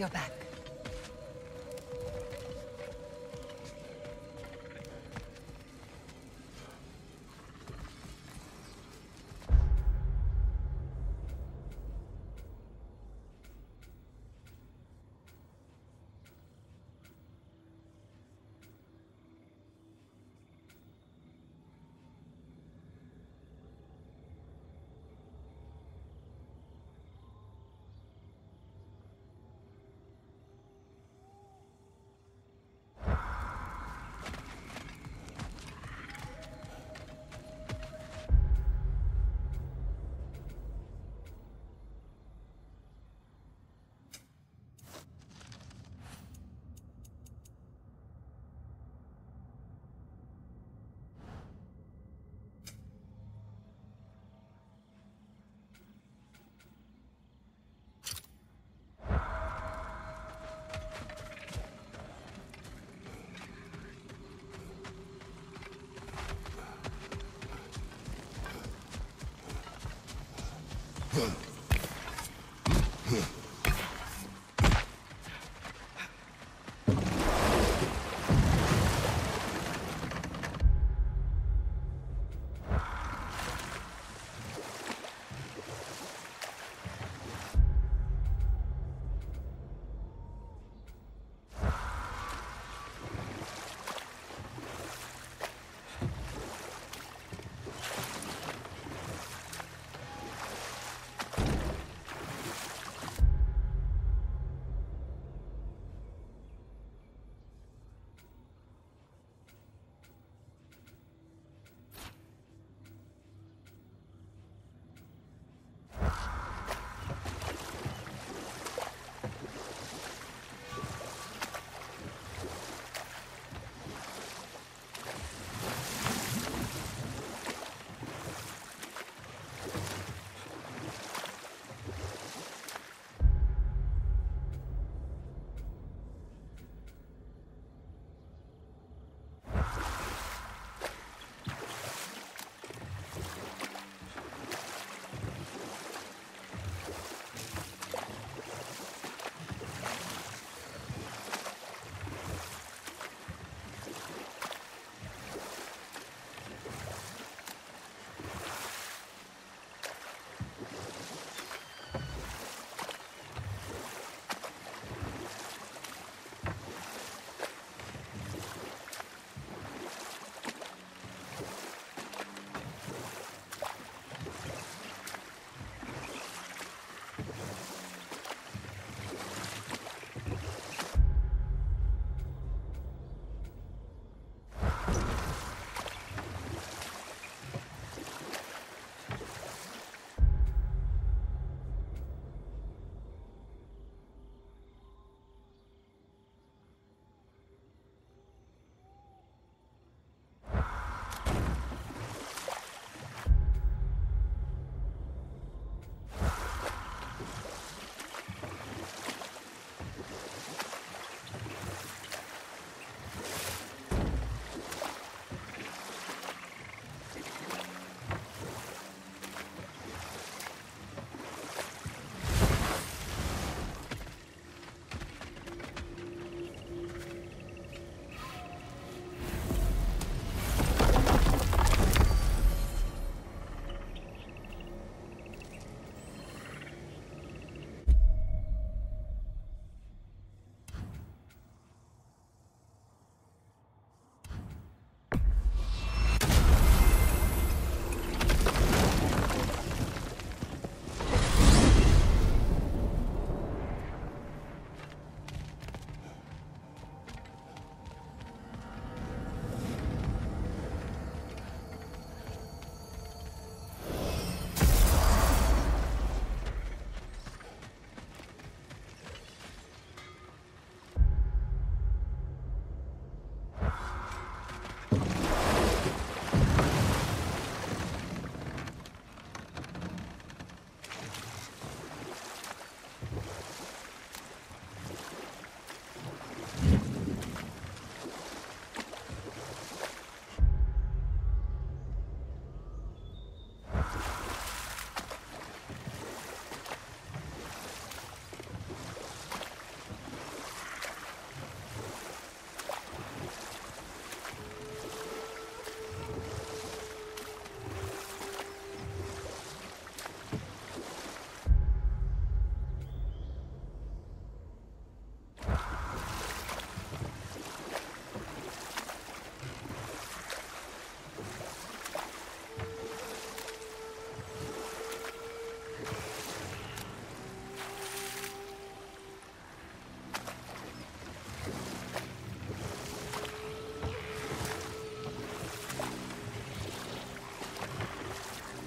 You're back. Washington.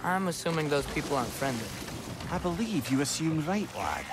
I'm assuming those people aren't friendly. I believe you assume right, lad.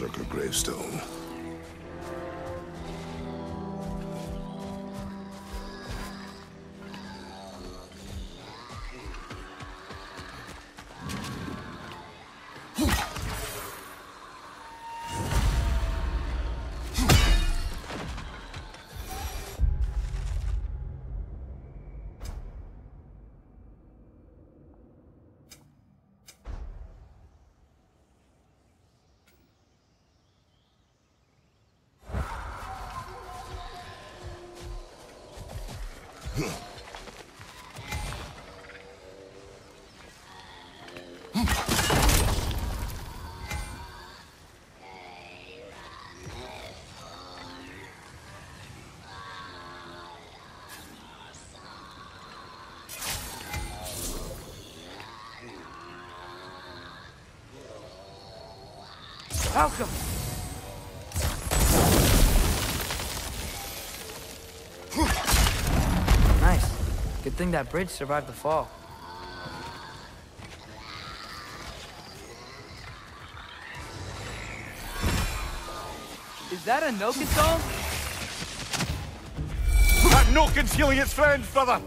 Berserker gravestone. Malcolm! Nice. Good thing that bridge survived the fall. Is that a Nokiton? That Nokin's healing its friends, brother!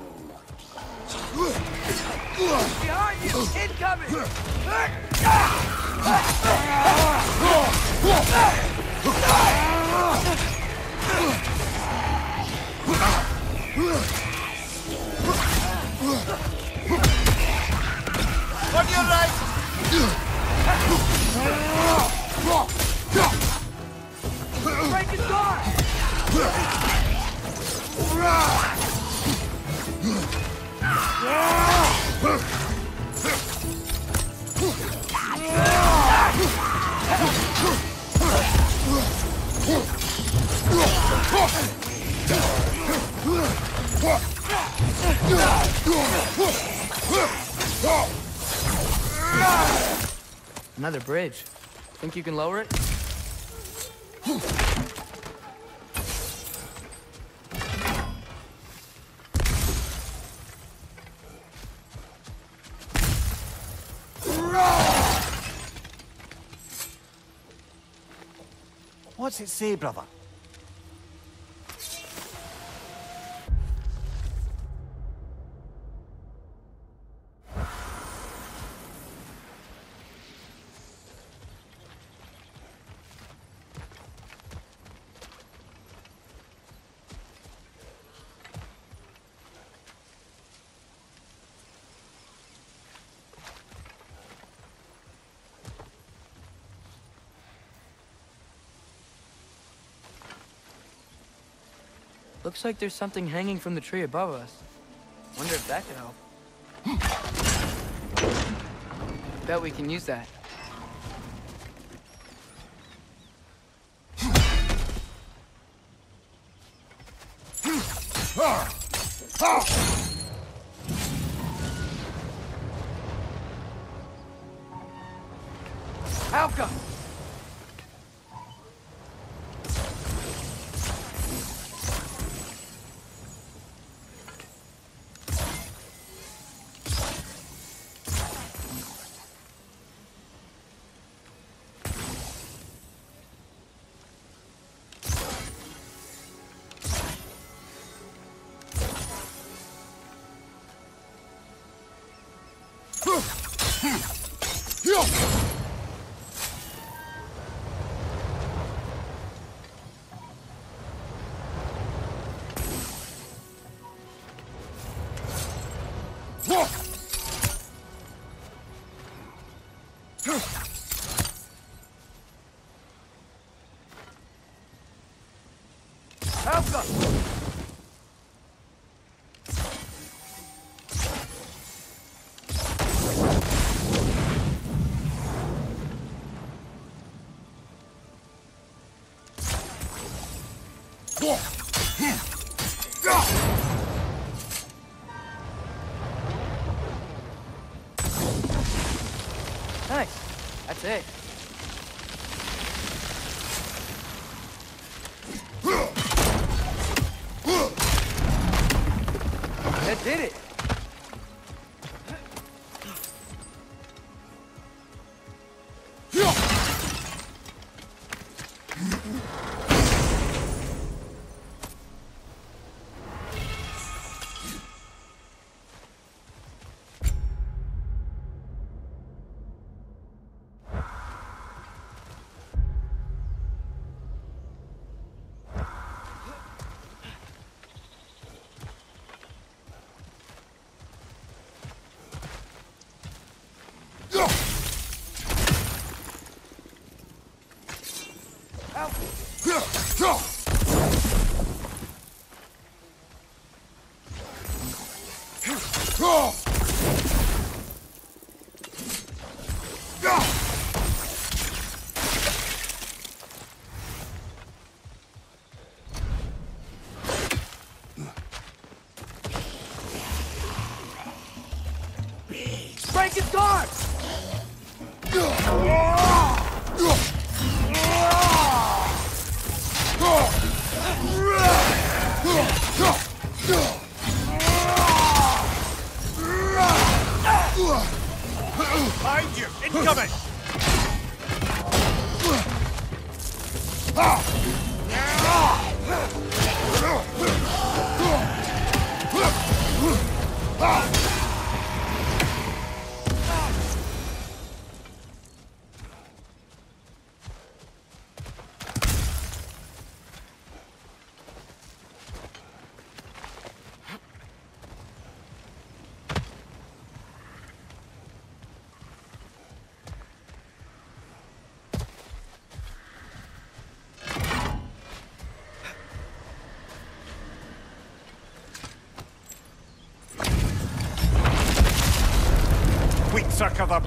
Behind you! Incoming! Ah! On your right! Another bridge. Think you can lower it? What's it say, brother? Looks like there's something hanging from the tree above us. Wonder if that could help. Bet we can use that. Alka! Ah! Ah!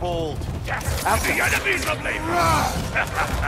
The bold. The enemies of labor!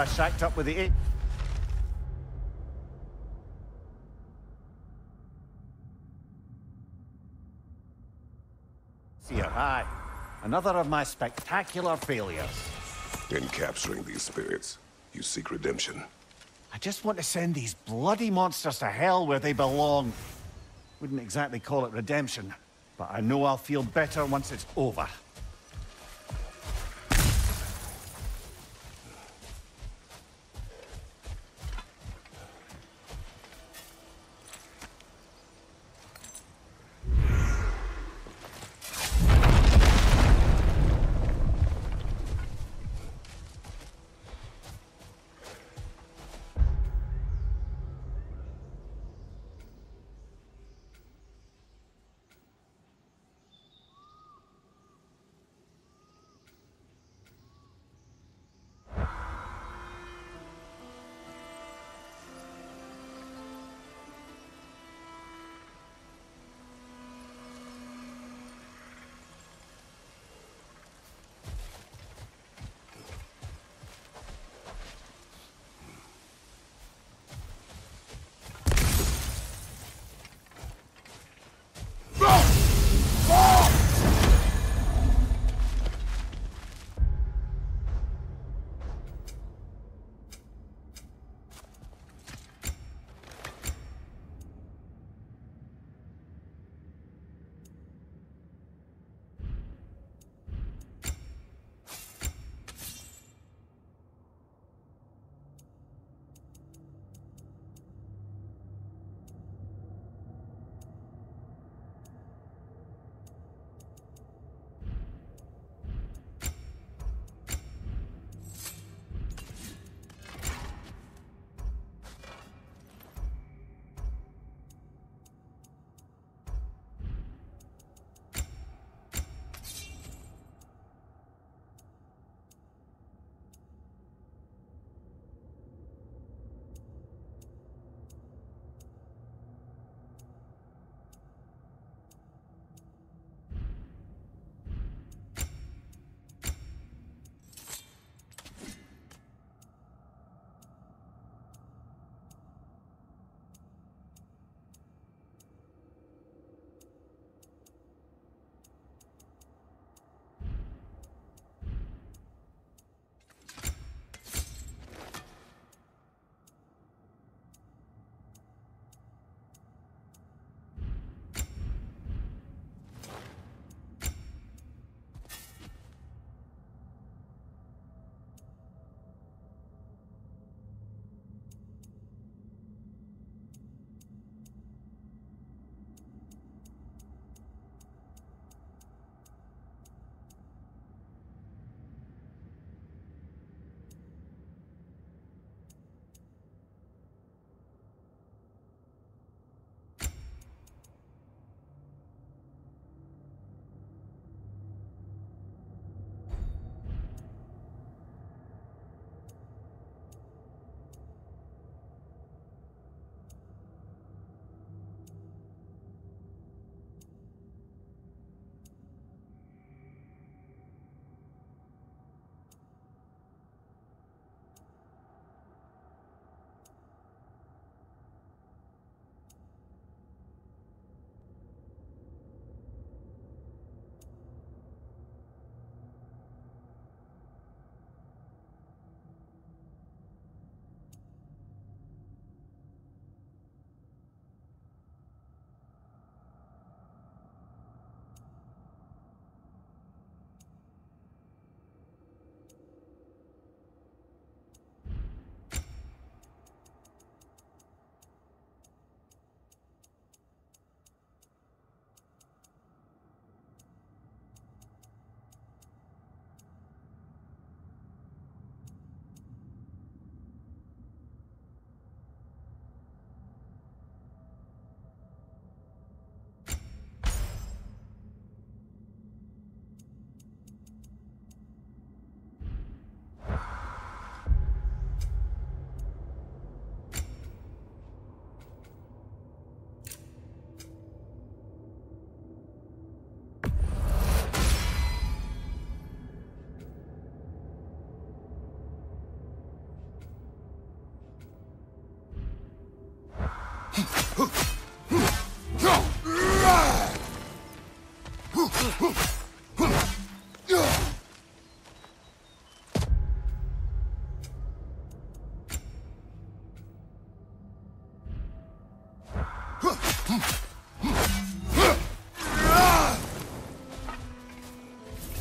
I shacked up with the aye. Another of my spectacular failures. In capturing these spirits, you seek redemption. I just want to send these bloody monsters to hell where they belong. Wouldn't exactly call it redemption, but I know I'll feel better once it's over.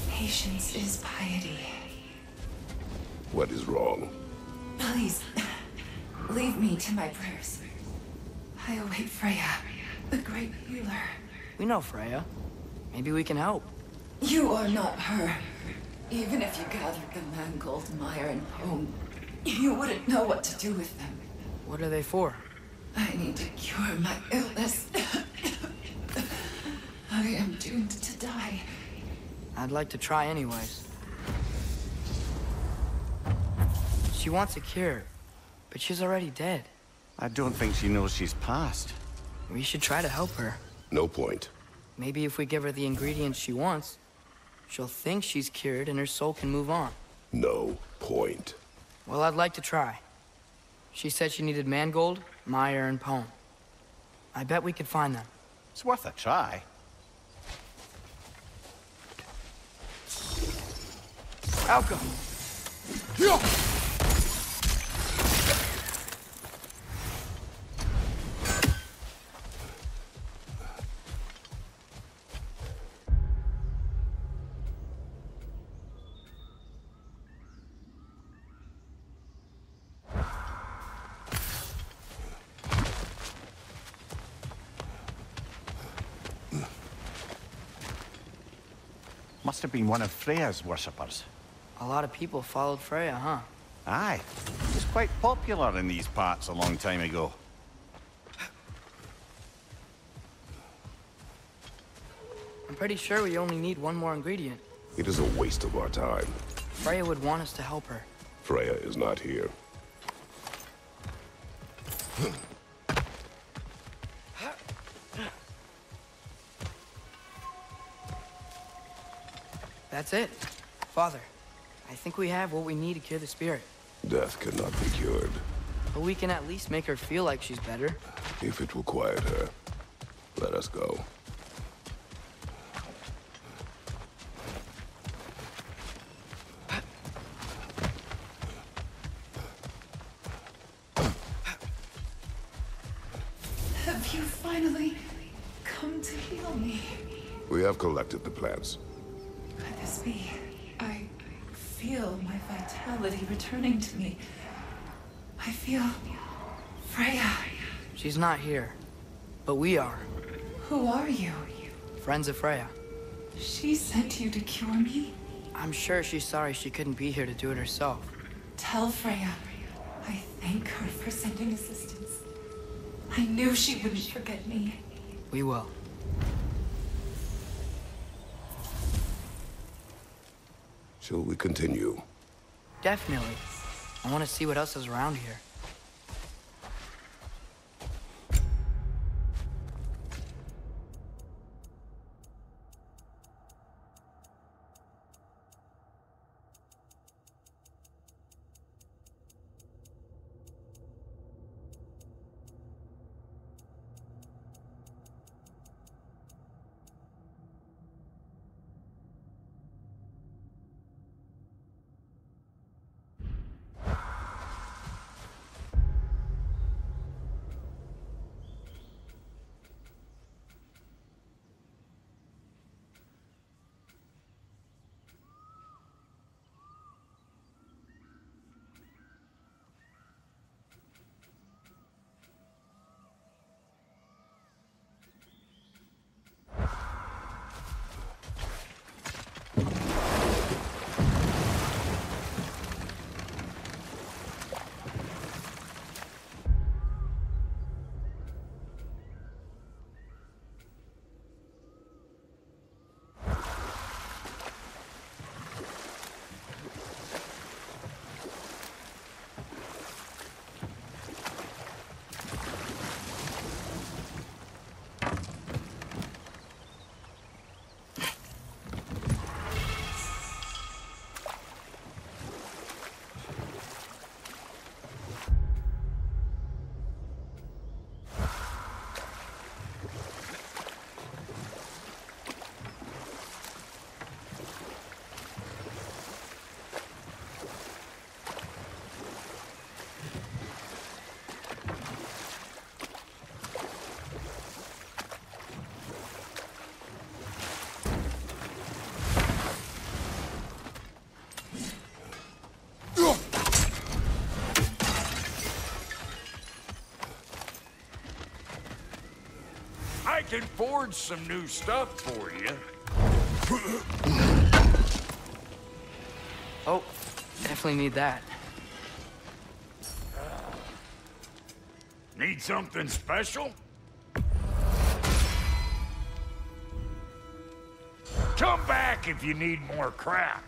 Patience is piety. What is wrong? Please, leave me to my prayers. I await Freya, the great healer. We know Freya. Maybe we can help. You are not her. Even if you gathered the mangold, mire, and home, you wouldn't know what to do with them. What are they for? I need to cure my illness. I am doomed to die. I'd like to try anyways. She wants a cure, but she's already dead. I don't think she knows she's passed. We should try to help her. No point. Maybe if we give her the ingredients she wants, she'll think she's cured and her soul can move on. No point. Well, I'd like to try. She said she needed mangold, mire, and poem. I bet we could find them. It's worth a try. Alka! Must have been one of Freya's worshippers. A lot of people followed Freya, huh? Aye. She was quite popular in these parts a long time ago. I'm pretty sure we only need one more ingredient. It is a waste of our time. Freya would want us to help her. Freya is not here. That's it. Father, I think we have what we need to cure the spirit. Death cannot be cured. But we can at least make her feel like she's better. If it will quiet her, let us go. Have you finally come to heal me? We have collected the plants. I feel my vitality returning to me. I feel Freya. She's not here. But we are. Who are you? Friends of Freya. She sent you to cure me? I'm sure she's sorry she couldn't be here to do it herself. Tell Freya. I thank her for sending assistance. I knew she wouldn't forget me. We will. Shall we continue? Definitely. I want to see what else is around here. Can forge some new stuff for you. Oh, definitely need that. Need something special? Come back if you need more crap.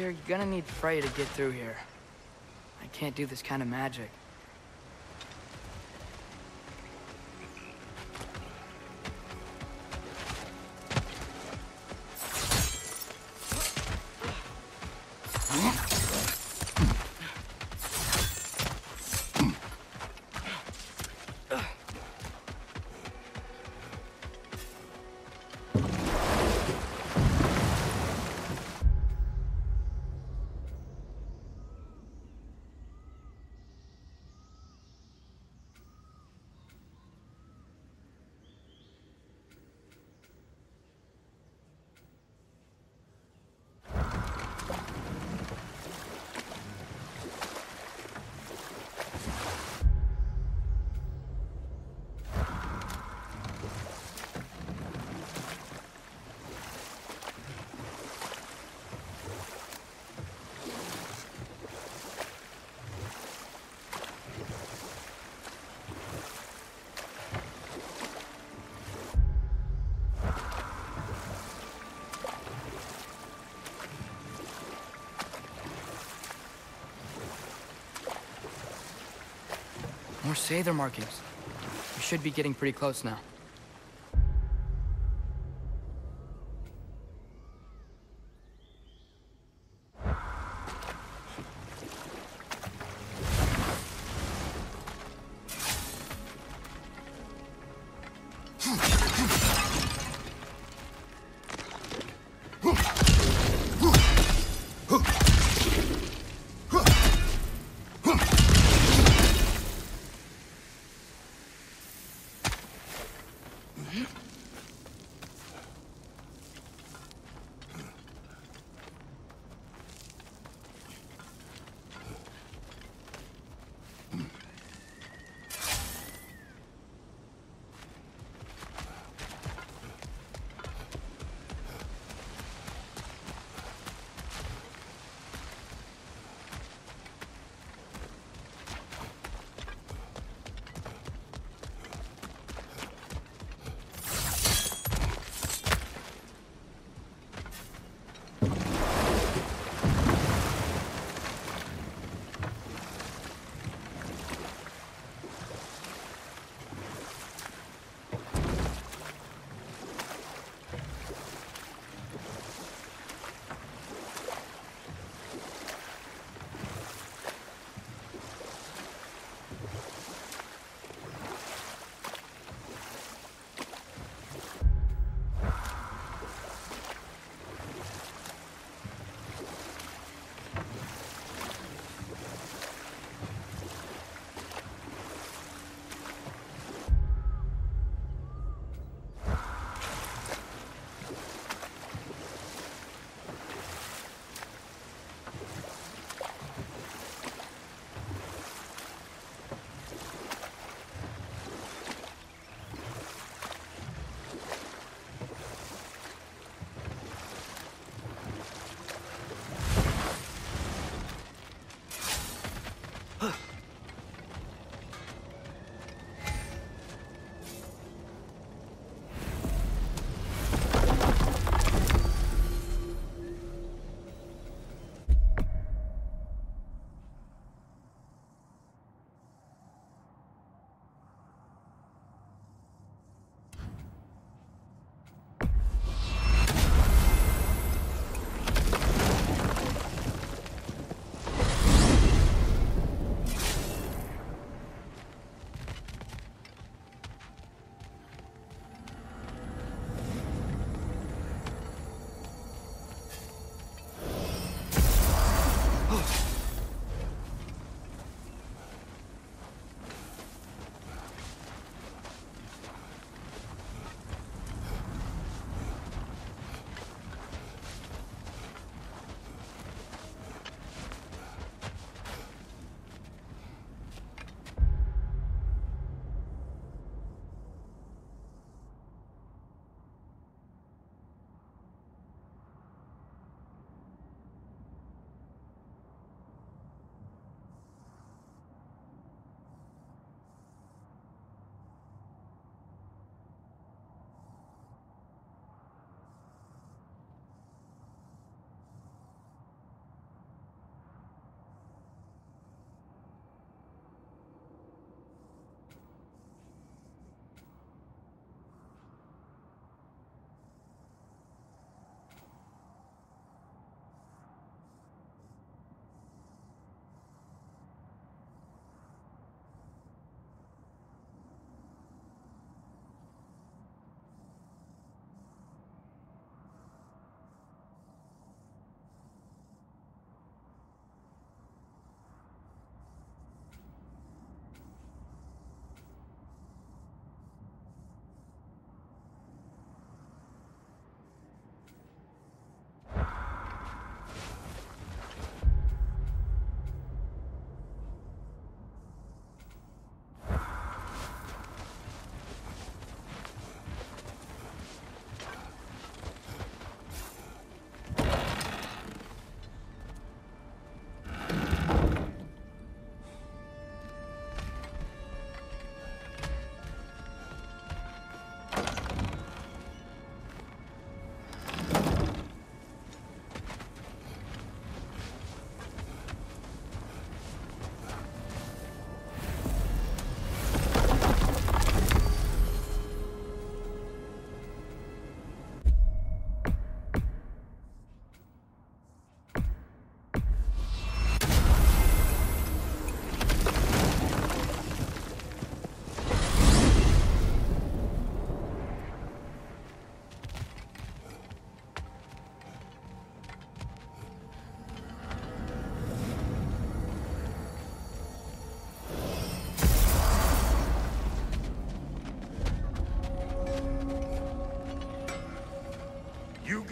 You're gonna need Freyr to get through here. I can't do this kind of magic. More Sather markings. We should be getting pretty close now.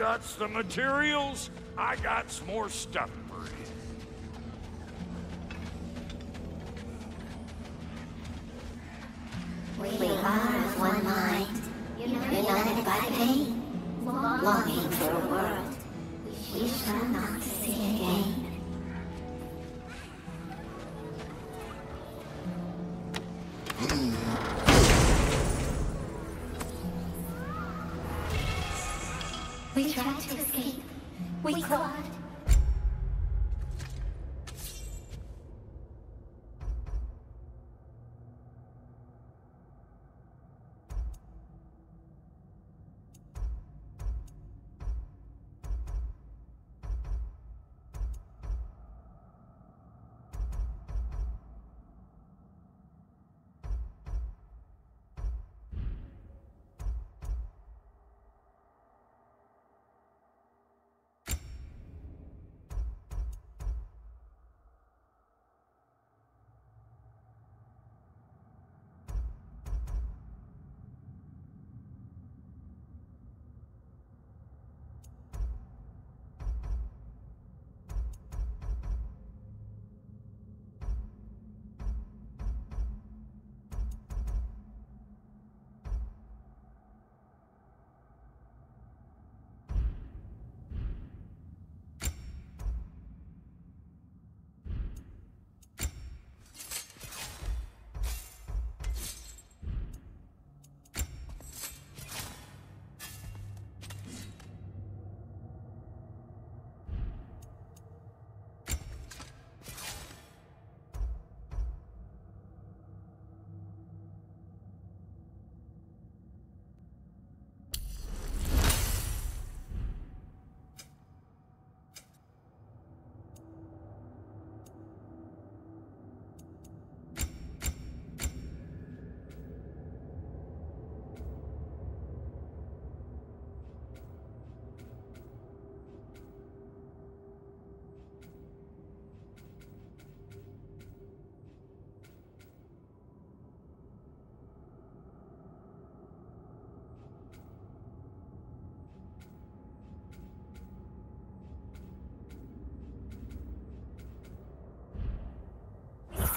Got the materials, I got some more stuff We clawed.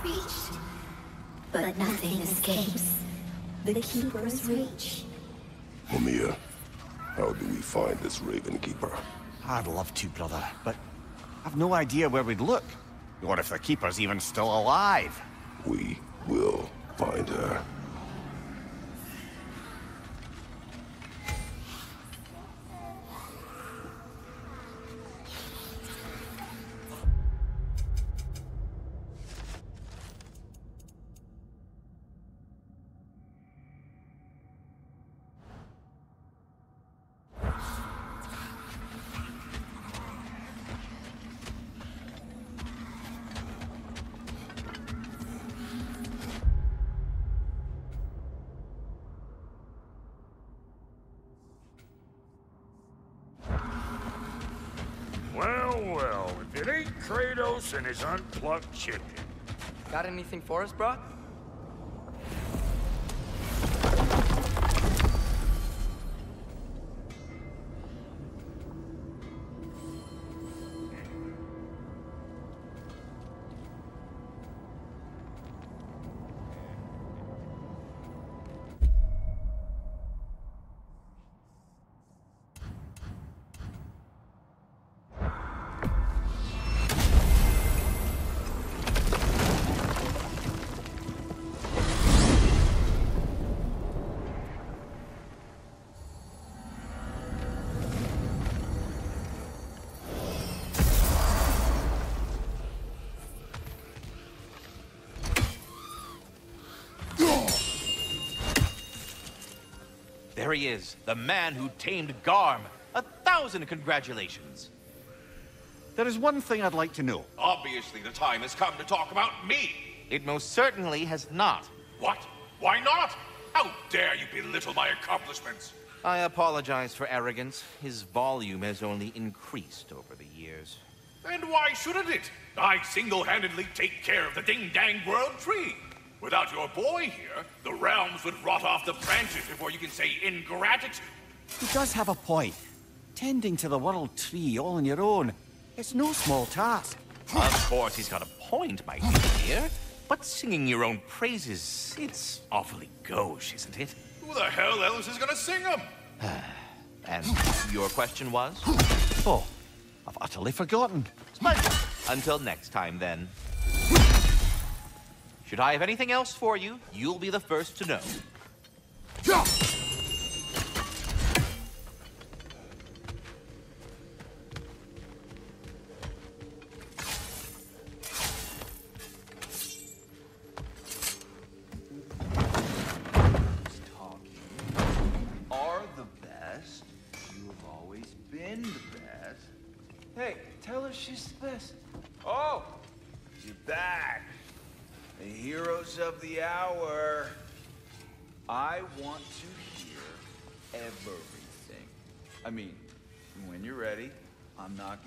It's reached, but nothing escapes the Keeper's reach. Mimir, how do we find this Raven Keeper? I'd love to, brother, but I've no idea where we'd look. Or if the Keeper's even still alive. We and his unplugged chicken. Got anything for us, Brok? There he is, the man who tamed Garm. A thousand congratulations. There is one thing I'd like to know. Obviously, the time has come to talk about me. It most certainly has not. What? Why not? How dare you belittle my accomplishments? I apologize for arrogance. His volume has only increased over the years. And why shouldn't it? I single-handedly take care of the ding-dang world tree. Without your boy here, the realms would rot off the branches before you can say ingratitude. He does have a point. Tending to the World Tree all on your own. It's no small task. Of course, he's got a point, my dear. But singing your own praises, it's awfully gauche, isn't it? Who the hell else is gonna sing them? And your question was? Oh, I've utterly forgotten. Until next time, then. Should I have anything else for you, you'll be the first to know.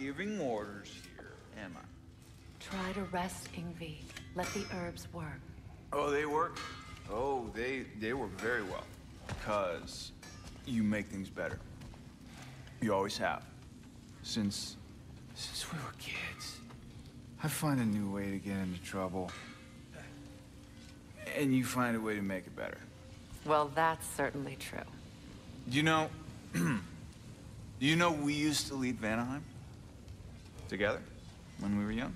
Giving orders here, am I? Try to rest, Ingvi. Let the herbs work. Oh, they work? Oh, they they work very well. Because you make things better. You always have. Since since we were kids. I find a new way to get into trouble. And you find a way to make it better. Well, that's certainly true. You know, you know we used to lead Vanaheim together when we were young.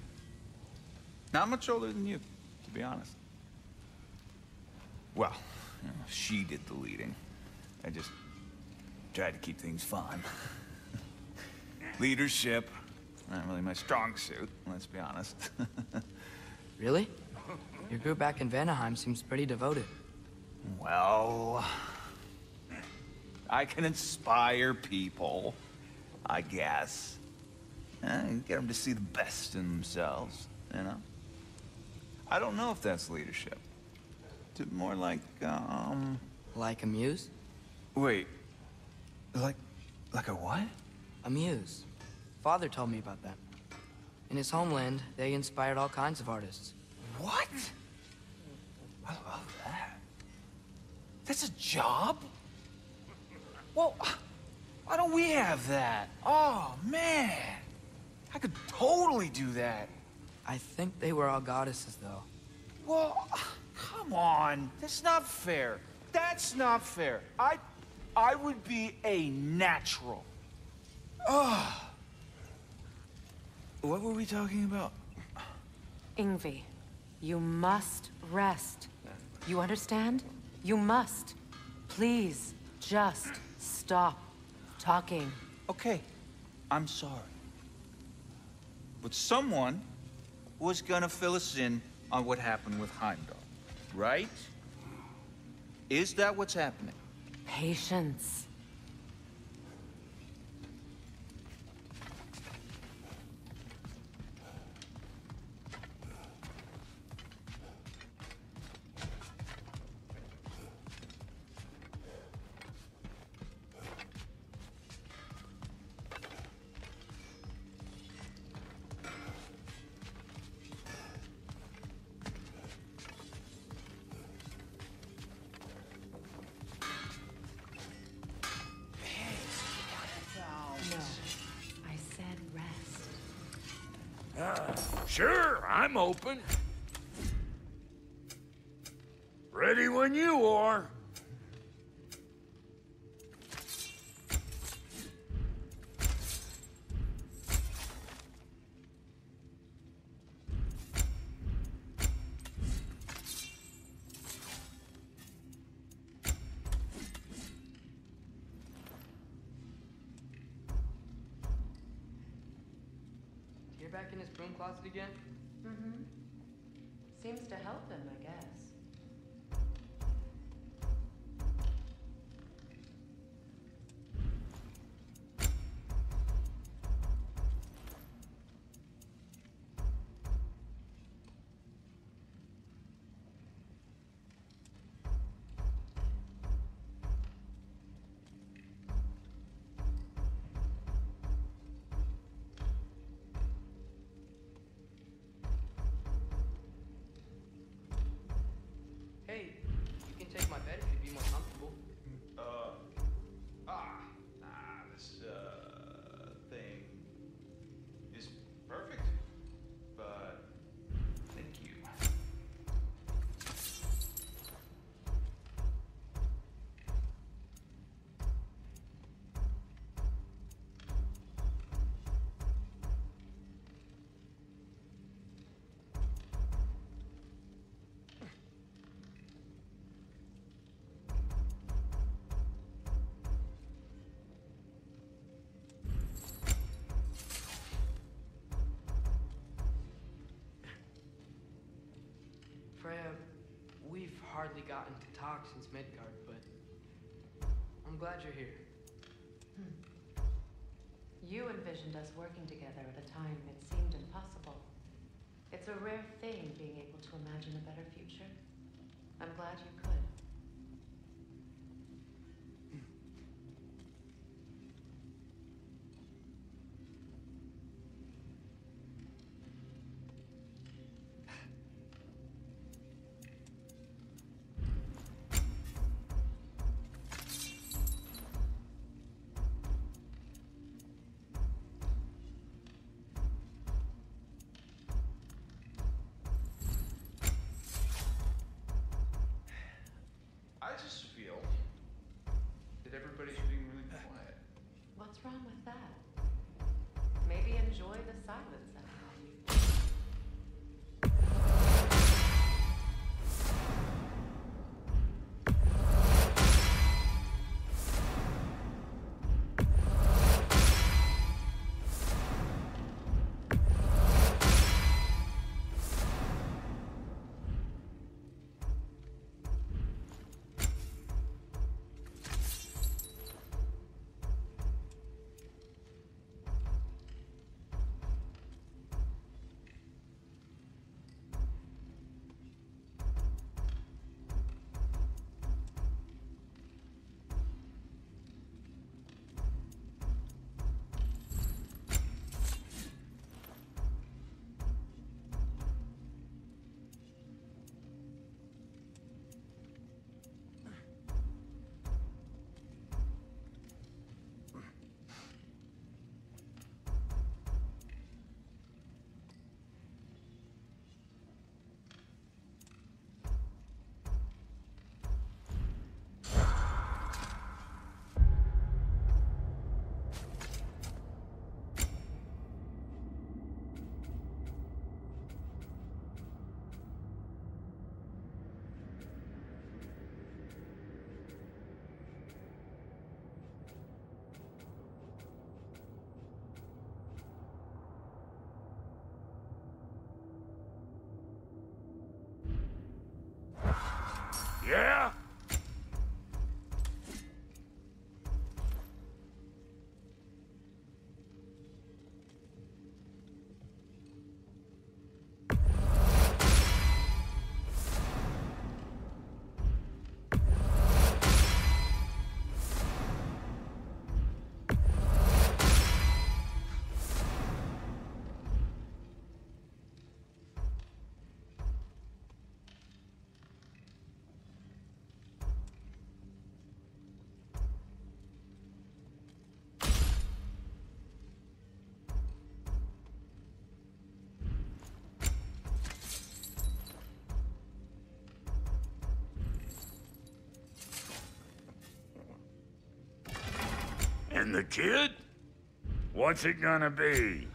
Not much older than you, to be honest. Well, you know, she did the leading. I just tried to keep things fun. Leadership, not really my strong suit, let's be honest. Really? Your group back in Vanaheim seems pretty devoted. Well, I can inspire people, I guess. Eh, get them to see the best in themselves, you know? I don't know if that's leadership. It's more like, um... Like a muse? Wait. Like, like a what? A muse. Father told me about that. In his homeland, they inspired all kinds of artists. What? I love that. That's a job? Well, why don't we have that? Oh, man. I could totally do that. I think they were all goddesses, though. Well, come on. That's not fair. That's not fair. I I would be a natural. Ugh. What were we talking about? Ingvi, you must rest. You understand? You must. Please, just stop talking. Okay, I'm sorry. But someone was gonna fill us in on what happened with Heimdall, right? Is that what's happening? Patience. Sure, I'm open. Ready when you are. Take my bed if you'd be more comfortable. Hardly gotten to talk since Midgard, but I'm glad you're here. Hmm. You envisioned us working together at a time it seemed impossible. It's a rare thing being able to imagine a better future. I'm glad you could. Everybody's being really quiet. What's wrong with that? Maybe enjoy the silence And the kid? What's it gonna be?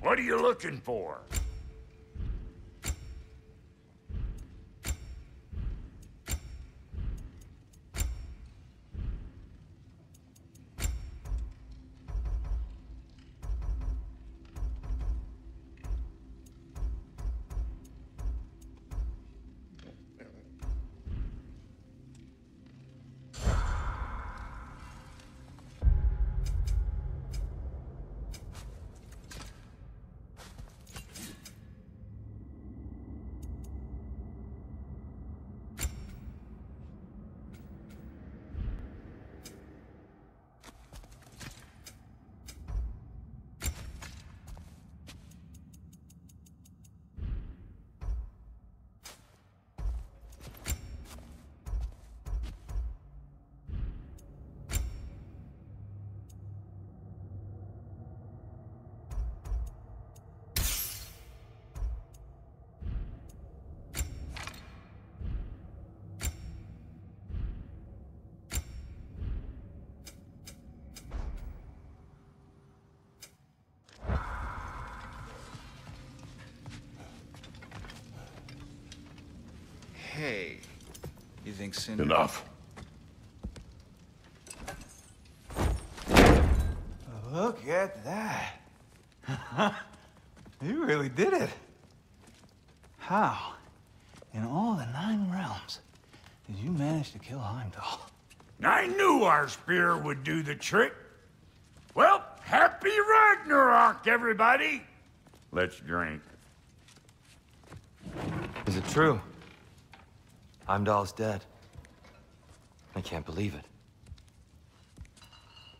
What are you looking for? Hey, you think Sindri... Enough. Look at that. you really did it. How, in all the nine realms, did you manage to kill Heimdall? I knew our spear would do the trick. Well, happy Ragnarok, everybody! Let's drink. Is it true? Heimdall's dead. I can't believe it.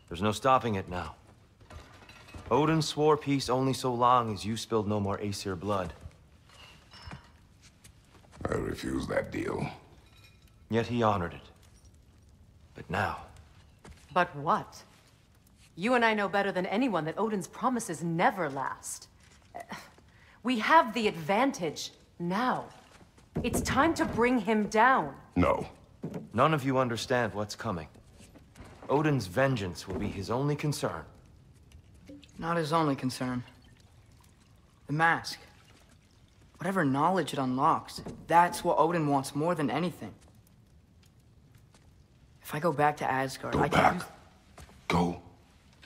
There's no stopping it now. Odin swore peace only so long as you spilled no more Aesir blood. I refuse that deal. Yet he honored it. But now... But what? You and I know better than anyone that Odin's promises never last. We have the advantage now. It's time to bring him down. No. None of you understand what's coming. Odin's vengeance will be his only concern. Not his only concern. The mask. Whatever knowledge it unlocks, that's what Odin wants more than anything. If I go back to Asgard, Go I back. can use... Go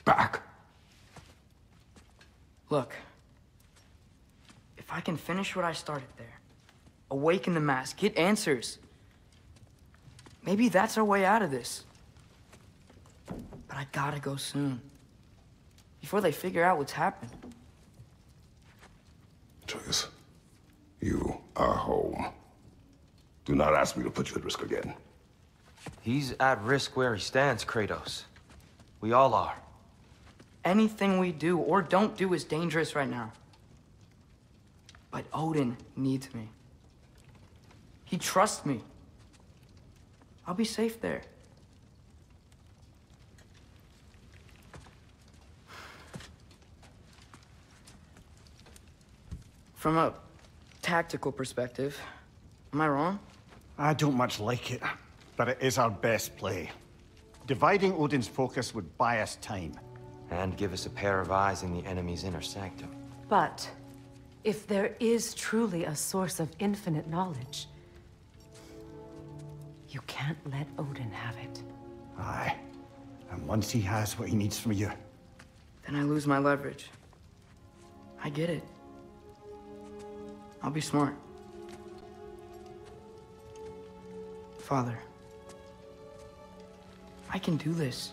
back. Look. If I can finish what I started there, awaken the mask, get answers, maybe that's our way out of this. But I gotta go soon. Before they figure out what's happened. Atreus, you are home. Do not ask me to put you at risk again. He's at risk where he stands, Kratos. We all are. Anything we do or don't do is dangerous right now. But Odin needs me. He trusts me. I'll be safe there. From a tactical perspective, am I wrong? I don't much like it, but it is our best play. Dividing Odin's focus would buy us time. And give us a pair of eyes in the enemy's inner sanctum. But if there is truly a source of infinite knowledge, you can't let Odin have it. Aye. And once he has what he needs from you, Then I lose my leverage. I get it. I'll be smart. Father, I can do this.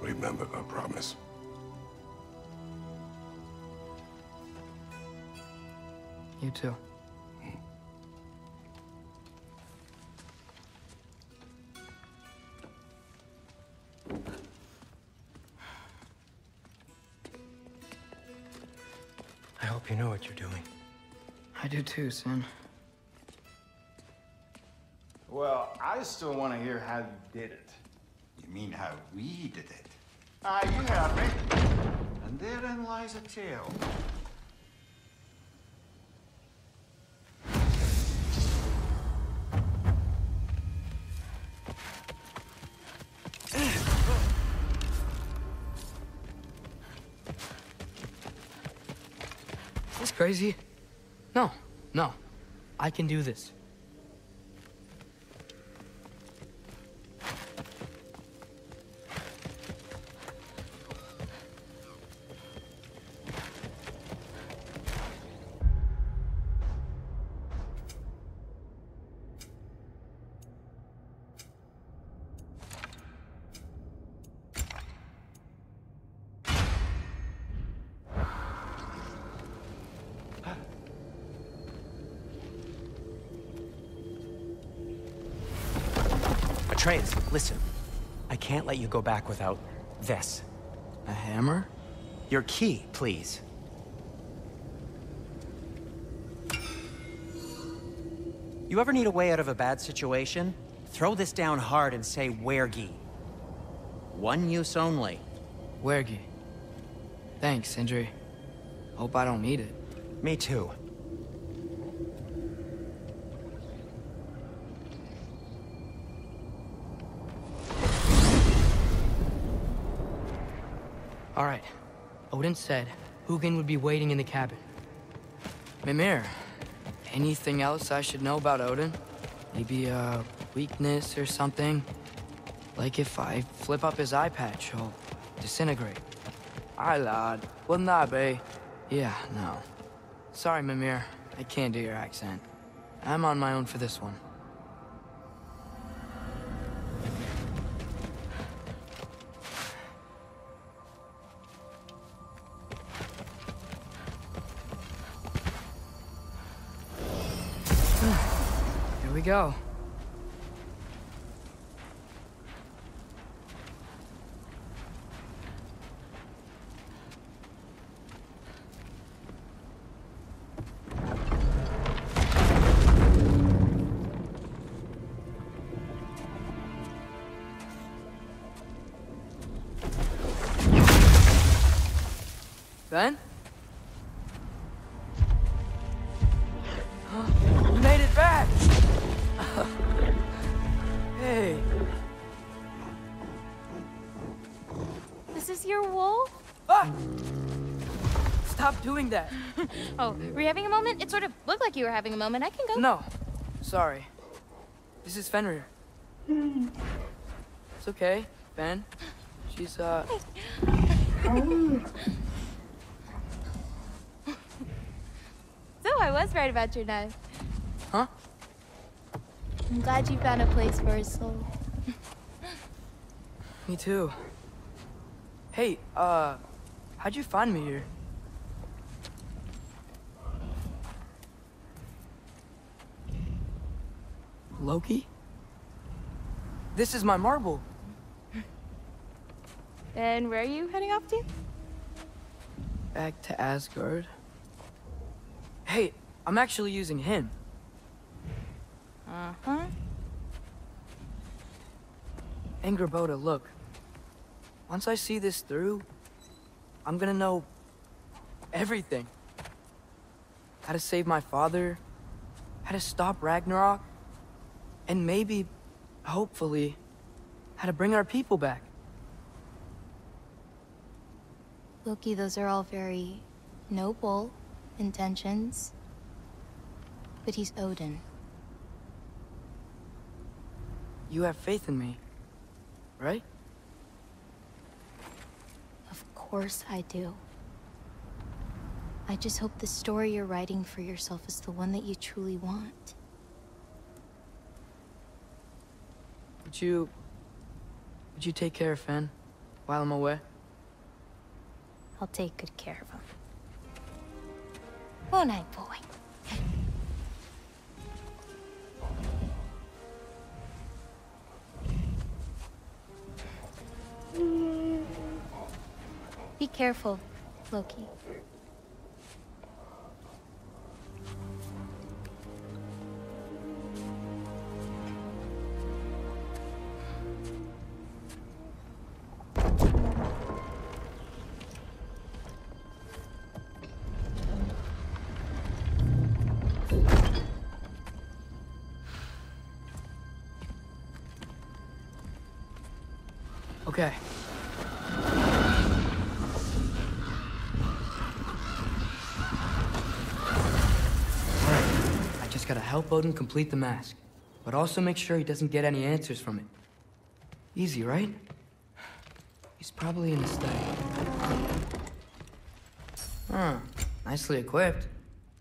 Remember our promise. You too. I hope you know what you're doing. I do too, Sin. Well, I still want to hear how you did it. You mean how we did it? Ah, you heard me. And therein lies a tale. Crazy? No, no. I can do this. Go back without this. A hammer? Your key, please. You ever need a way out of a bad situation? Throw this down hard and say Wergi. One use only. Wergi. Thanks, Sindri. Hope I don't need it. Me too. Odin said Hugin would be waiting in the cabin. Mimir, anything else I should know about Odin? Maybe a weakness or something? Like if I flip up his eye patch, he'll disintegrate. Aye, lad. Wouldn't that be? Yeah, no. Sorry, Mimir. I can't do your accent. I'm on my own for this one. Go. That. oh, were you having a moment? It sort of looked like you were having a moment. I can go. No. Sorry. This is Fenrir. It's okay, Fen. She's, uh... So I was right about your knife. Huh? I'm glad you found a place for his soul. Me too. Hey, uh... How'd you find me here? Loki? This is my marble. And where are you heading off to? Back to Asgard. Hey, I'm actually using him. Uh-huh. Angrboda, look. Once I see this through, I'm gonna know everything. How to save my father, how to stop Ragnarok, and maybe, hopefully, how to bring our people back. Loki, those are all very noble intentions. But he's Odin. You have faith in me, right? Of course I do. I just hope the story you're writing for yourself is the one that you truly want. Would you... Would you take care of Fen while I'm away? I'll take good care of him. Won't I, boy? Be careful, Loki. Help Odin complete the mask, but also make sure he doesn't get any answers from it. Easy, right? He's probably in the study. Huh, nicely equipped.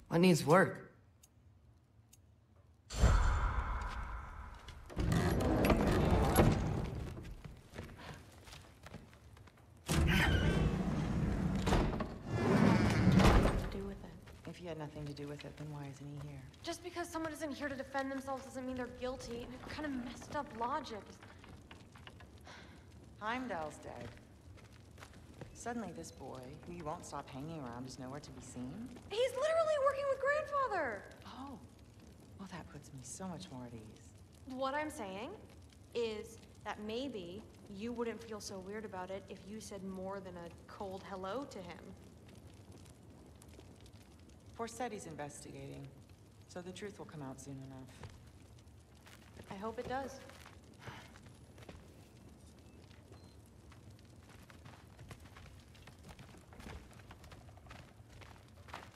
What needs work? do with it? If he had nothing to do with it, then why isn't he here? Just because someone isn't here to defend themselves doesn't mean they're guilty. Kind of messed up logic. Heimdall's dead. Suddenly this boy, who you won't stop hanging around, is nowhere to be seen? He's literally working with grandfather. Oh. Well, that puts me so much more at ease. What I'm saying is that maybe you wouldn't feel so weird about it if you said more than a cold hello to him. Forseti's investigating, so the truth will come out soon enough. I hope it does.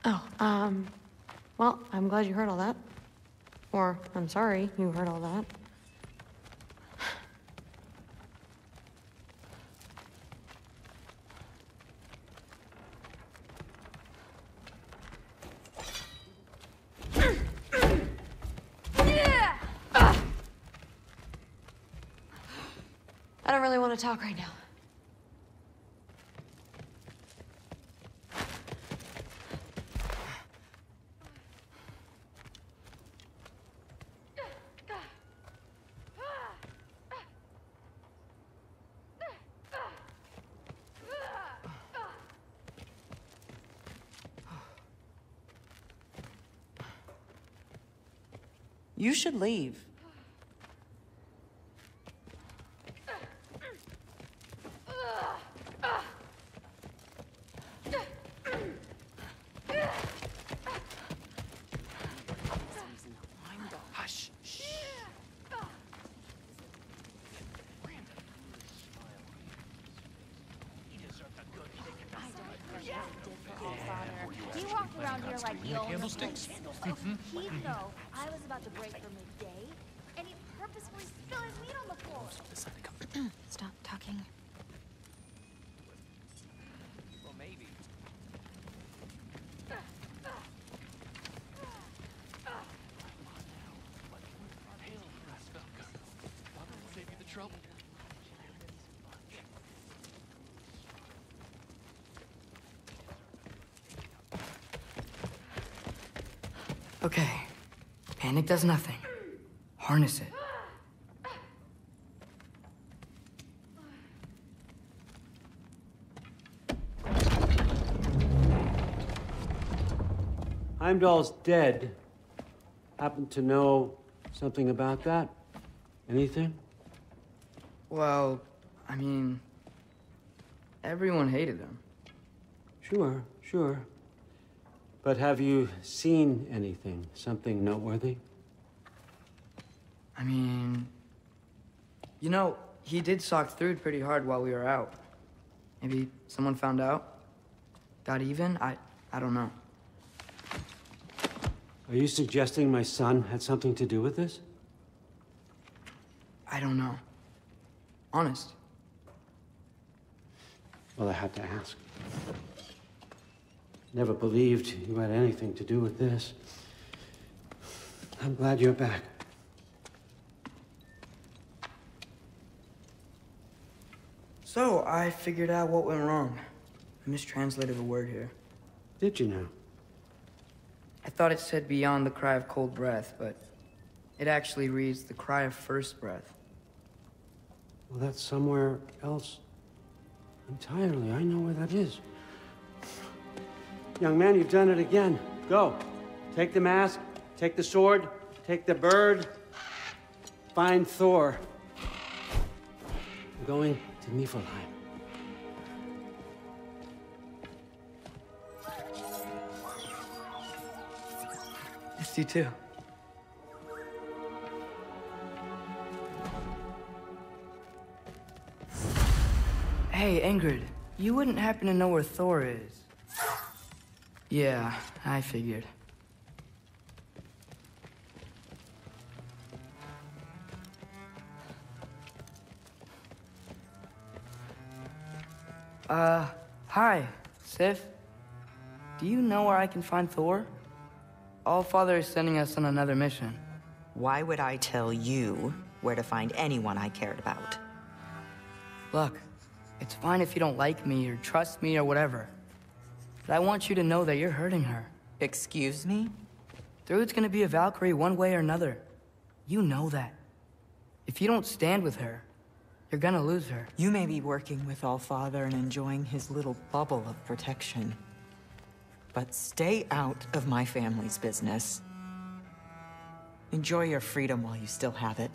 Oh, um, well, I'm glad you heard all that. Or, I'm sorry you heard all that. don't really want to talk right now. You should leave. Hush. He walked around here like the only candlesticks? He though, I was about to break for midday, and he purposefully spilled his meat on the floor. Stop talking. Well, maybe. Save you the trouble. Okay. Panic does nothing. Harness it. Heimdall's dead. Happen to know something about that? Anything? Well, I mean, everyone hated him. Sure, sure. But have you seen anything? Something noteworthy? I mean, you know, he did sock through pretty hard while we were out. Maybe someone found out? Got even? I, I don't know. Are you suggesting my son had something to do with this? I don't know. Honest. Well, I had to ask. Never believed you had anything to do with this. I'm glad you're back. So, I figured out what went wrong. I mistranslated a word here. Did you know? I thought it said beyond the cry of cold breath, but it actually reads the cry of first breath. Well, that's somewhere else entirely. I know where that is. Young man, you've done it again. Go. Take the mask, take the sword, take the bird, find Thor. I'm going to Niflheim. Missed you too. Hey, Ingrid, you wouldn't happen to know where Thor is? Yeah, I figured. Uh, hi, Sif. Do you know where I can find Thor? All Father is sending us on another mission. Why would I tell you where to find anyone I cared about? Look, it's fine if you don't like me or trust me or whatever. But I want you to know that you're hurting her. Excuse me? Thrud's gonna be a Valkyrie one way or another. You know that. If you don't stand with her, you're gonna lose her. You may be working with Allfather and enjoying his little bubble of protection. But stay out of my family's business. Enjoy your freedom while you still have it.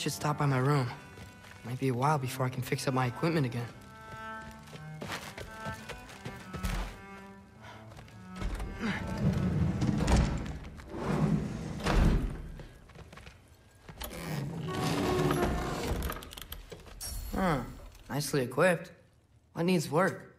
should stop by my room. Might be a while before I can fix up my equipment again. Huh. Nicely equipped. What needs work?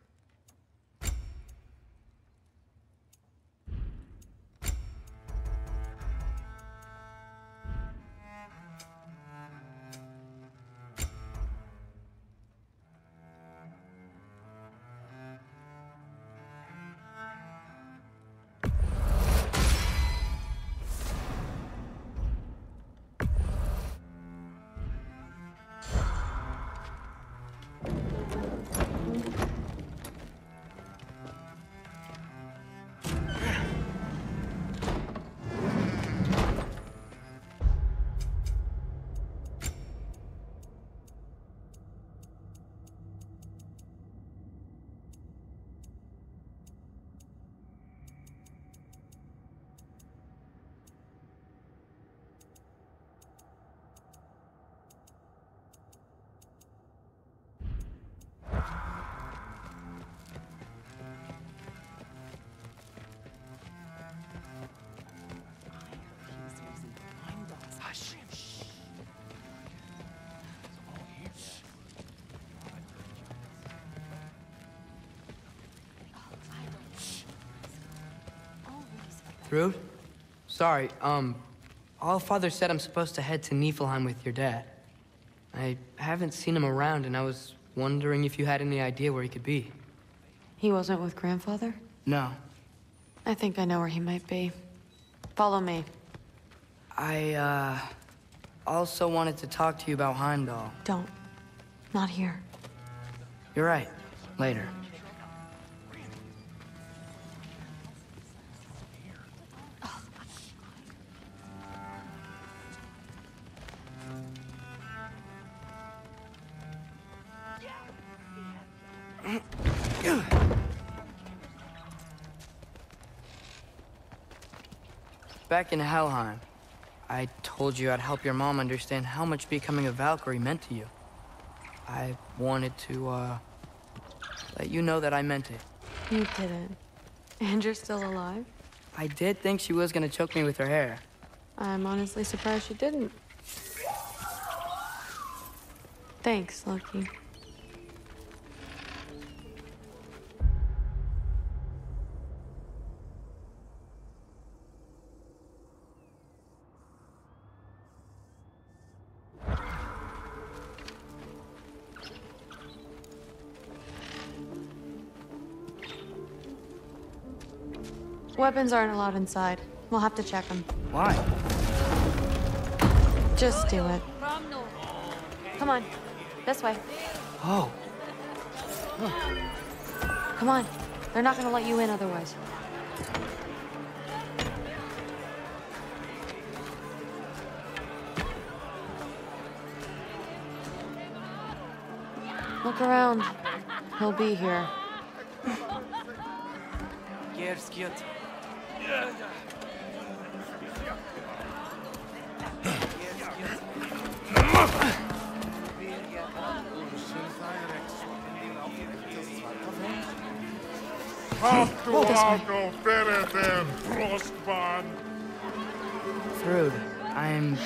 Sorry, um, all Father said I'm supposed to head to Niflheim with your dad. I haven't seen him around, and I was wondering if you had any idea where he could be. He wasn't with grandfather? No. I think I know where he might be. Follow me. I, uh, also wanted to talk to you about Heimdall. Don't. Not here. You're right. Later. Back in Helheim, I told you I'd help your mom understand how much becoming a Valkyrie meant to you. I wanted to, uh, let you know that I meant it. You didn't. And you're still alive? I did think she was gonna choke me with her hair. I'm honestly surprised she didn't. Thanks, Loki. Weapons aren't allowed inside. We'll have to check them. Why? Just do it. Come on. This way. Oh. Come on. They're not gonna let you in otherwise. Look around. He'll be here. Aktuago Fereten Frostbahn. Thrud, I'm...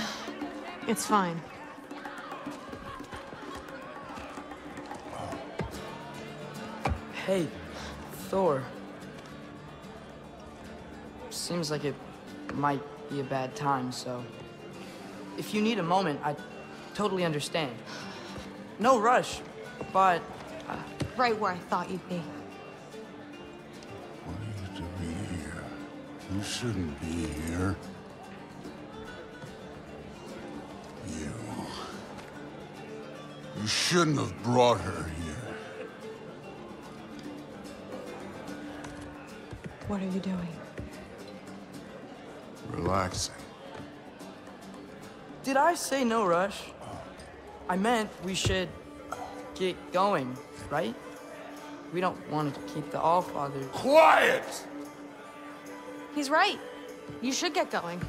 It's fine. Hey, Thor. Seems like it might be a bad time, so... If you need a moment, I totally understand. No rush, but... Uh, Right where I thought you'd be. Shouldn't be here. You. You shouldn't have brought her here. What are you doing? Relaxing. Did I say no rush? I meant we should get going, right? We don't want to keep the Allfather... Quiet! He's right. You should get going.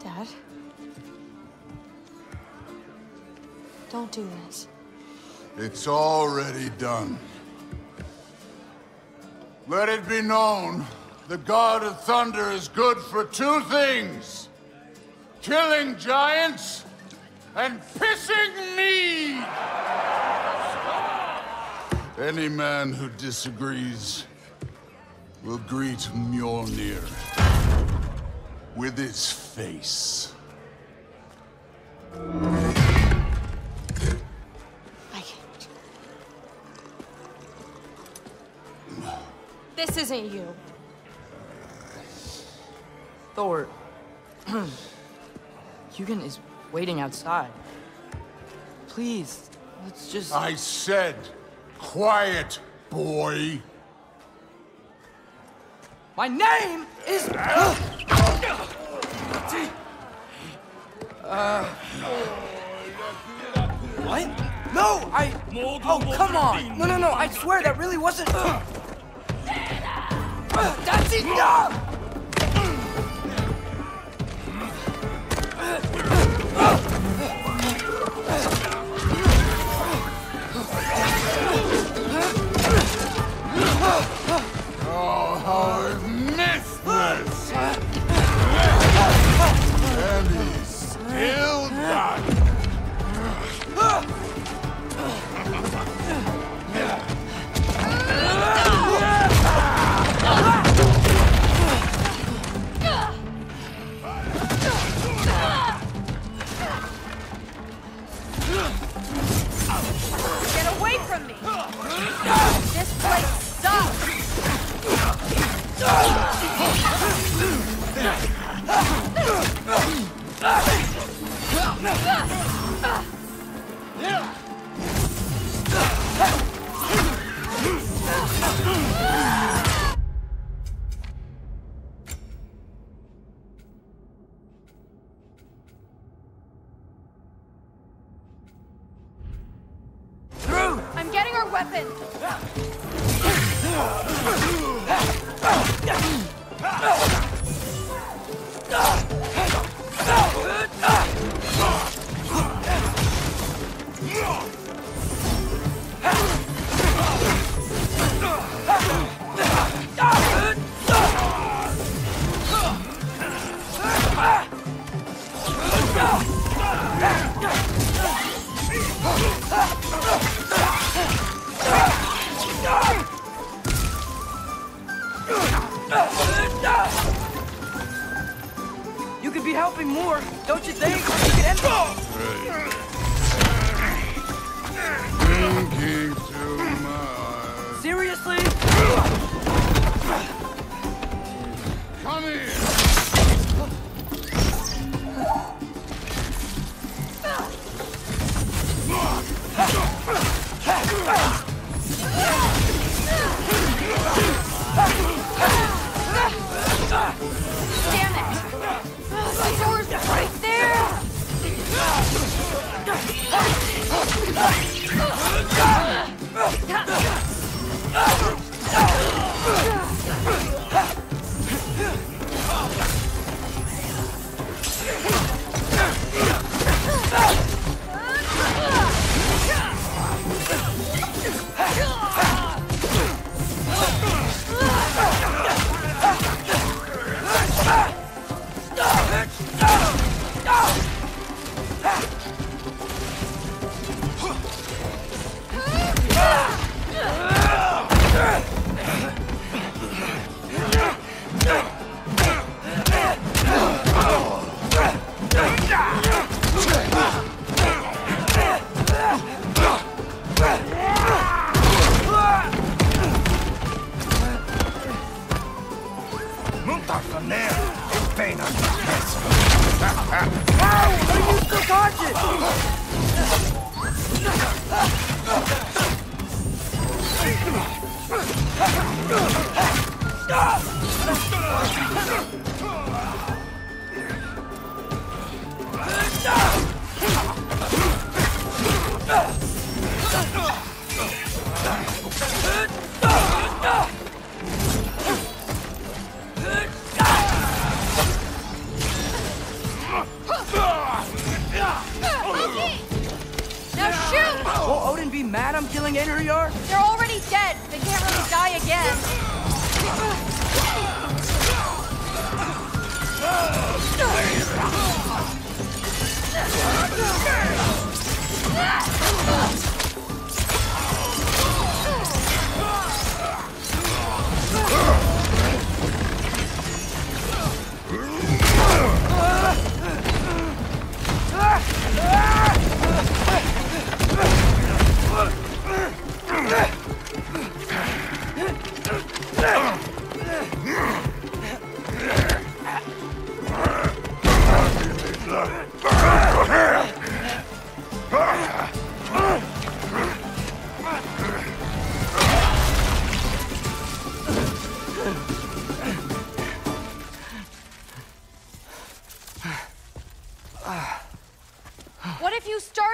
Dad? Don't do this. It's already done. Let it be known The God of Thunder is good for two things. Killing giants and pissing me! Any man who disagrees will greet Mjolnir with his face. This isn't you. Thor. Hugin is waiting outside. Please, let's just. I said, quiet, boy. My name is. uh. What? No, I. Oh, come on! No, no, no! I swear that really wasn't. That's enough! Oh, how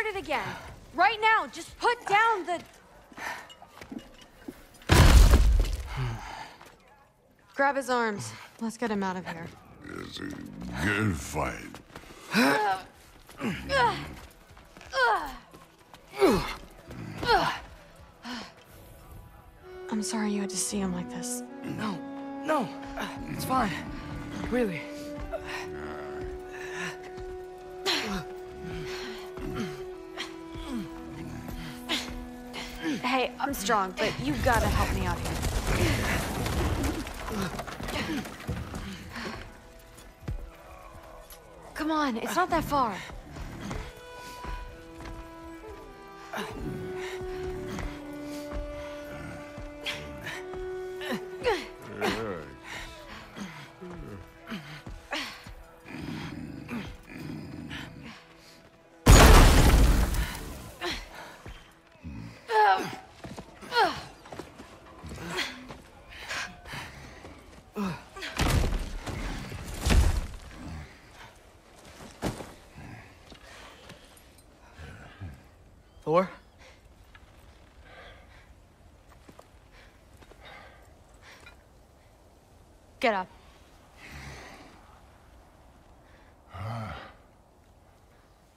started again? Right now, just put down the... Grab his arms. Let's get him out of here. It's a good fight. I'm strong, but you gotta help me out here. Come on, it's not that far. Get up.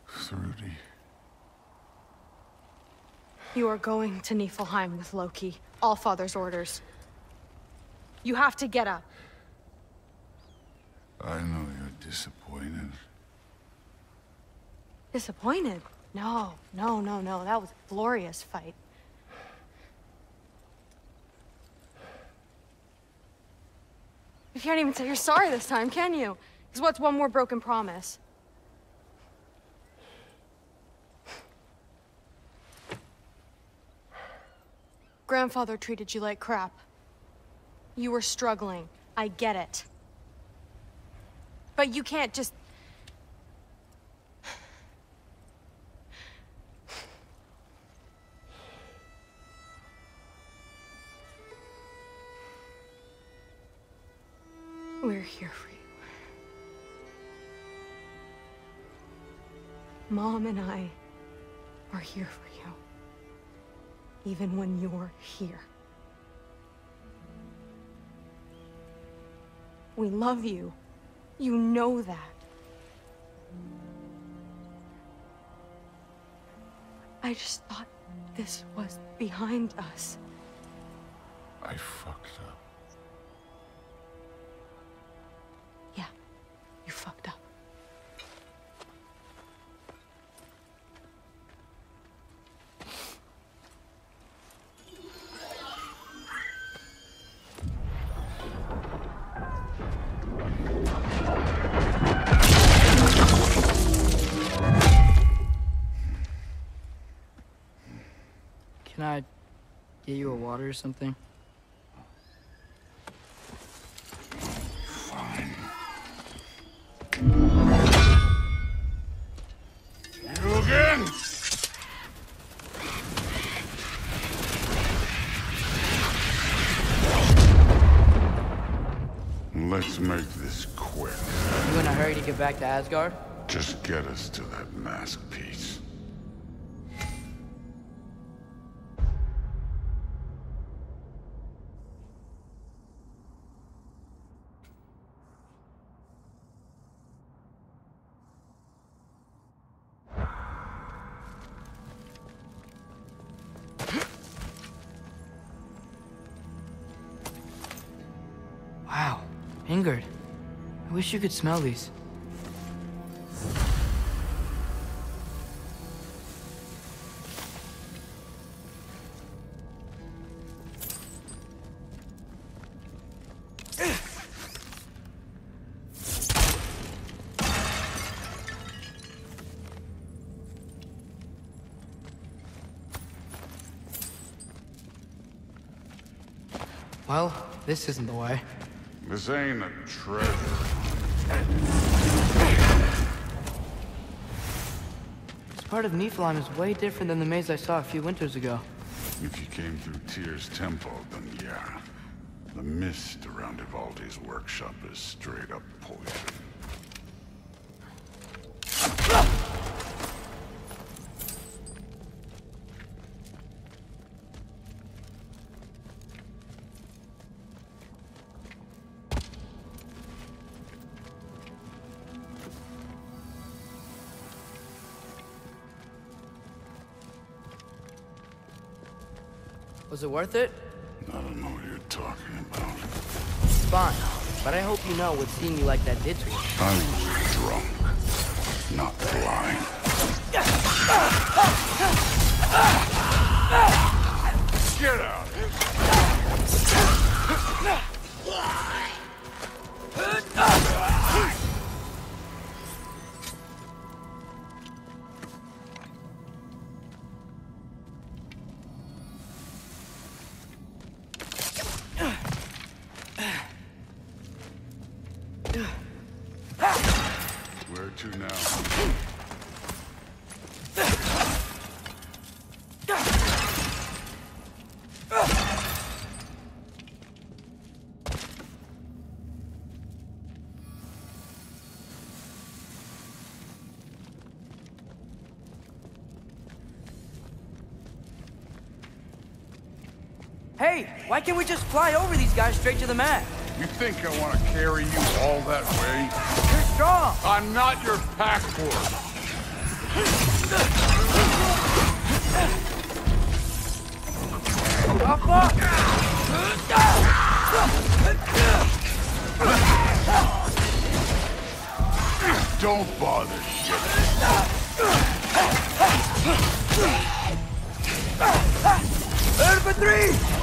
Thrudy. You are going to Niflheim with Loki. All Father's orders. You have to get up. I know you're disappointed. Disappointed? No, no, no, no. That was a glorious fight. Can't even say you're sorry this time, can you? Because what's one more broken promise? Grandfather treated you like crap. You were struggling. I get it. But you can't just Even when you're here. We love you. You know that. I just thought this was behind us. I fucked up. Water or something? You again? Let's make this quick. You in a hurry to get back to Asgard? Just get us to that wish you could smell these. Well, this isn't the way. This ain't a treasure. This part of Niflheim is way different than the maze I saw a few winters ago. If you came through Tyr's temple, then yeah. The mist around Ivaldi's workshop is straight up poison. Was it worth it? I don't know what you're talking about. It's Fine. But I hope you know what seeing you like that did to her. I was drunk, not blind. Get out! Can't we just fly over these guys straight to the mat? You think I want to carry you all that way? You're strong! I'm not your pack horse. Don't bother, shit. Alpha 3!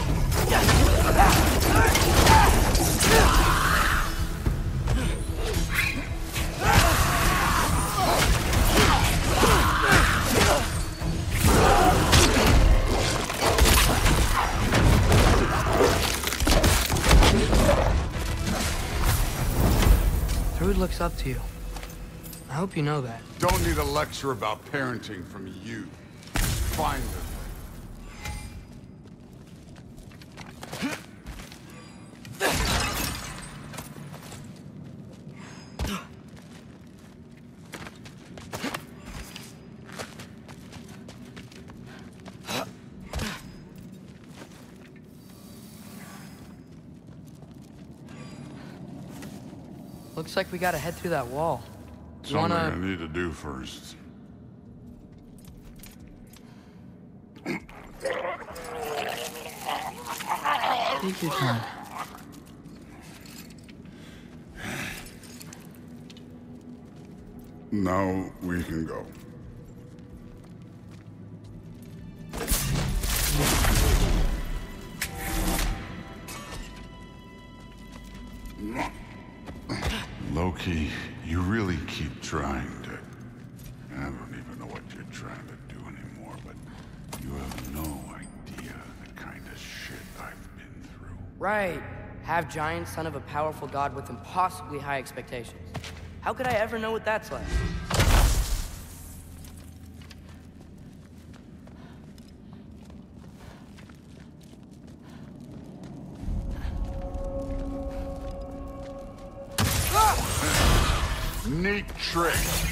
Thrud looks up to you. I hope you know that. Don't need a lecture about parenting from you. Find her. Looks like we gotta head through that wall. You Something wanna... I need to do first. Take your time. Now we can go. Giant, son of a powerful god with impossibly high expectations. How could I ever know what that's like? Neat trick.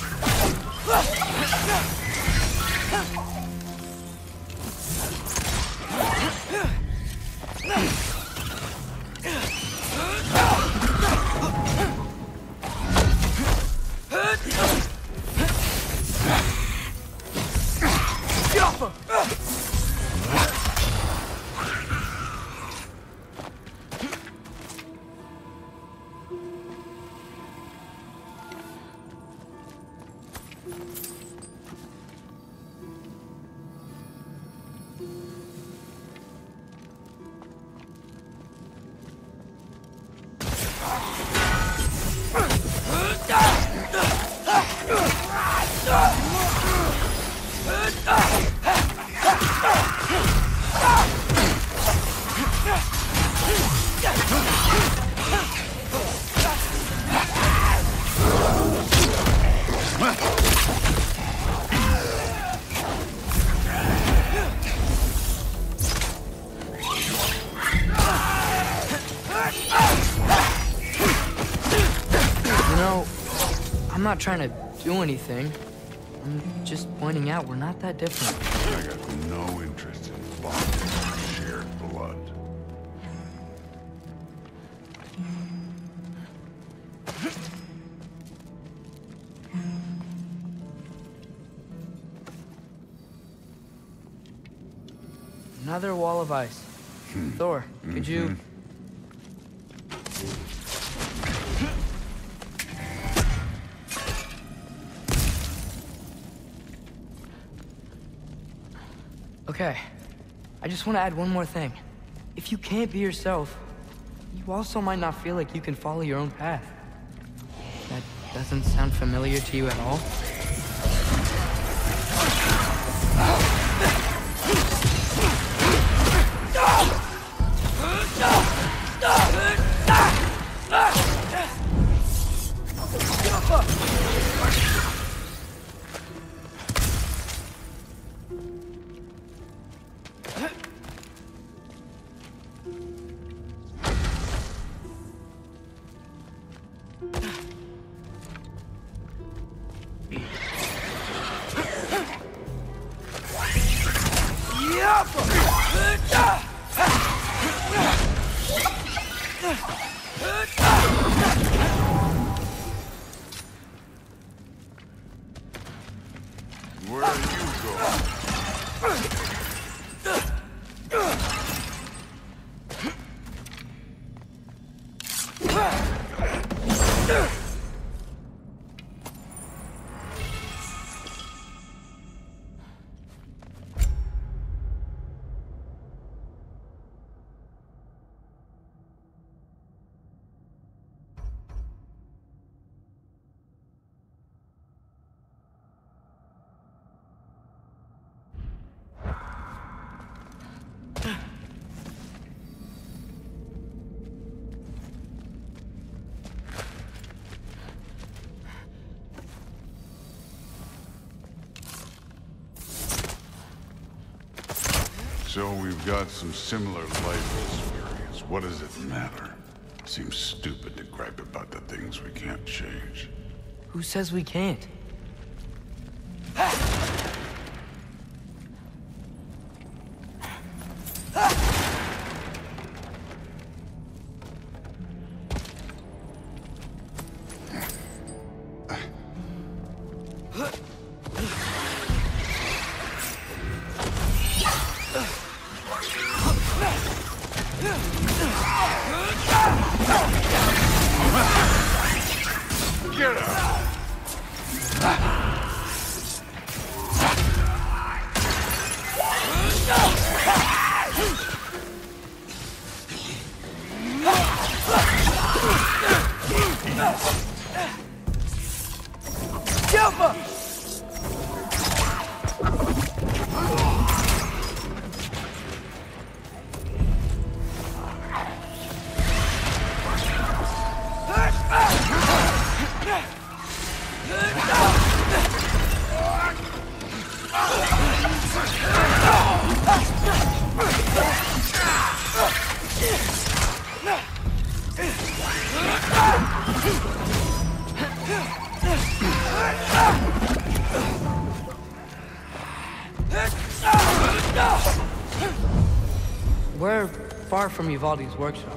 Not trying to do anything. I'm just pointing out we're not that different. I got no interest in bonding shared blood. Another wall of ice. Hmm. Thor, could you... Mm-hmm. Okay. I just want to add one more thing. If you can't be yourself, you also might not feel like you can follow your own path. That doesn't sound familiar to you at all? So we've got some similar life experience. What does it matter? Seems stupid to gripe about the things we can't change. Who says we can't? Ivaldi's workshop,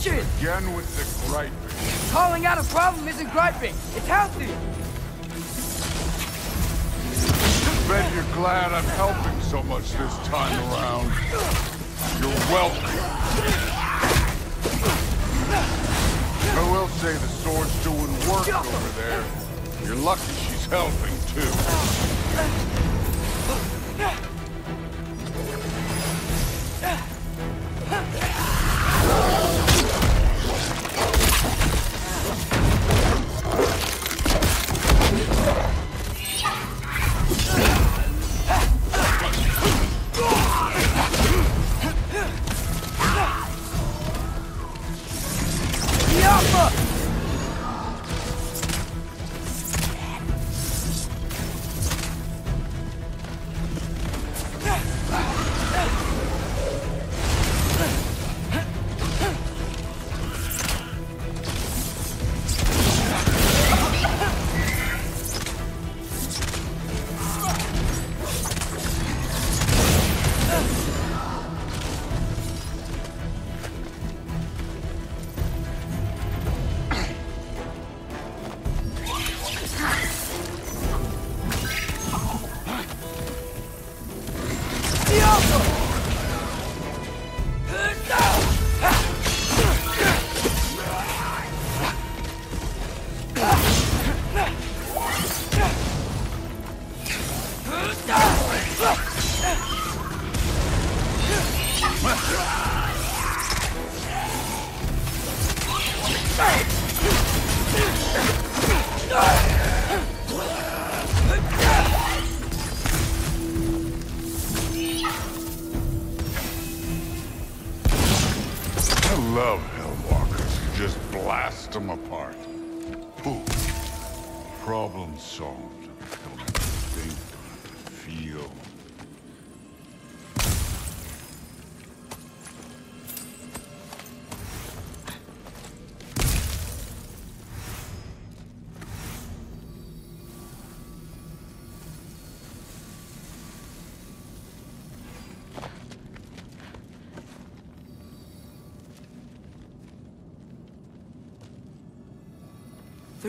Again with the griping. Calling out a problem isn't griping. It's healthy. Bet you're glad I'm helping so much this time around. You're welcome. I will say the sword's doing work over there. You're lucky she's helping, too.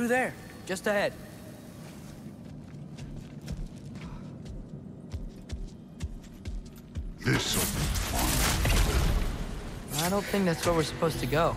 Through there, just ahead. This'll be fun. I don't think that's where we're supposed to go.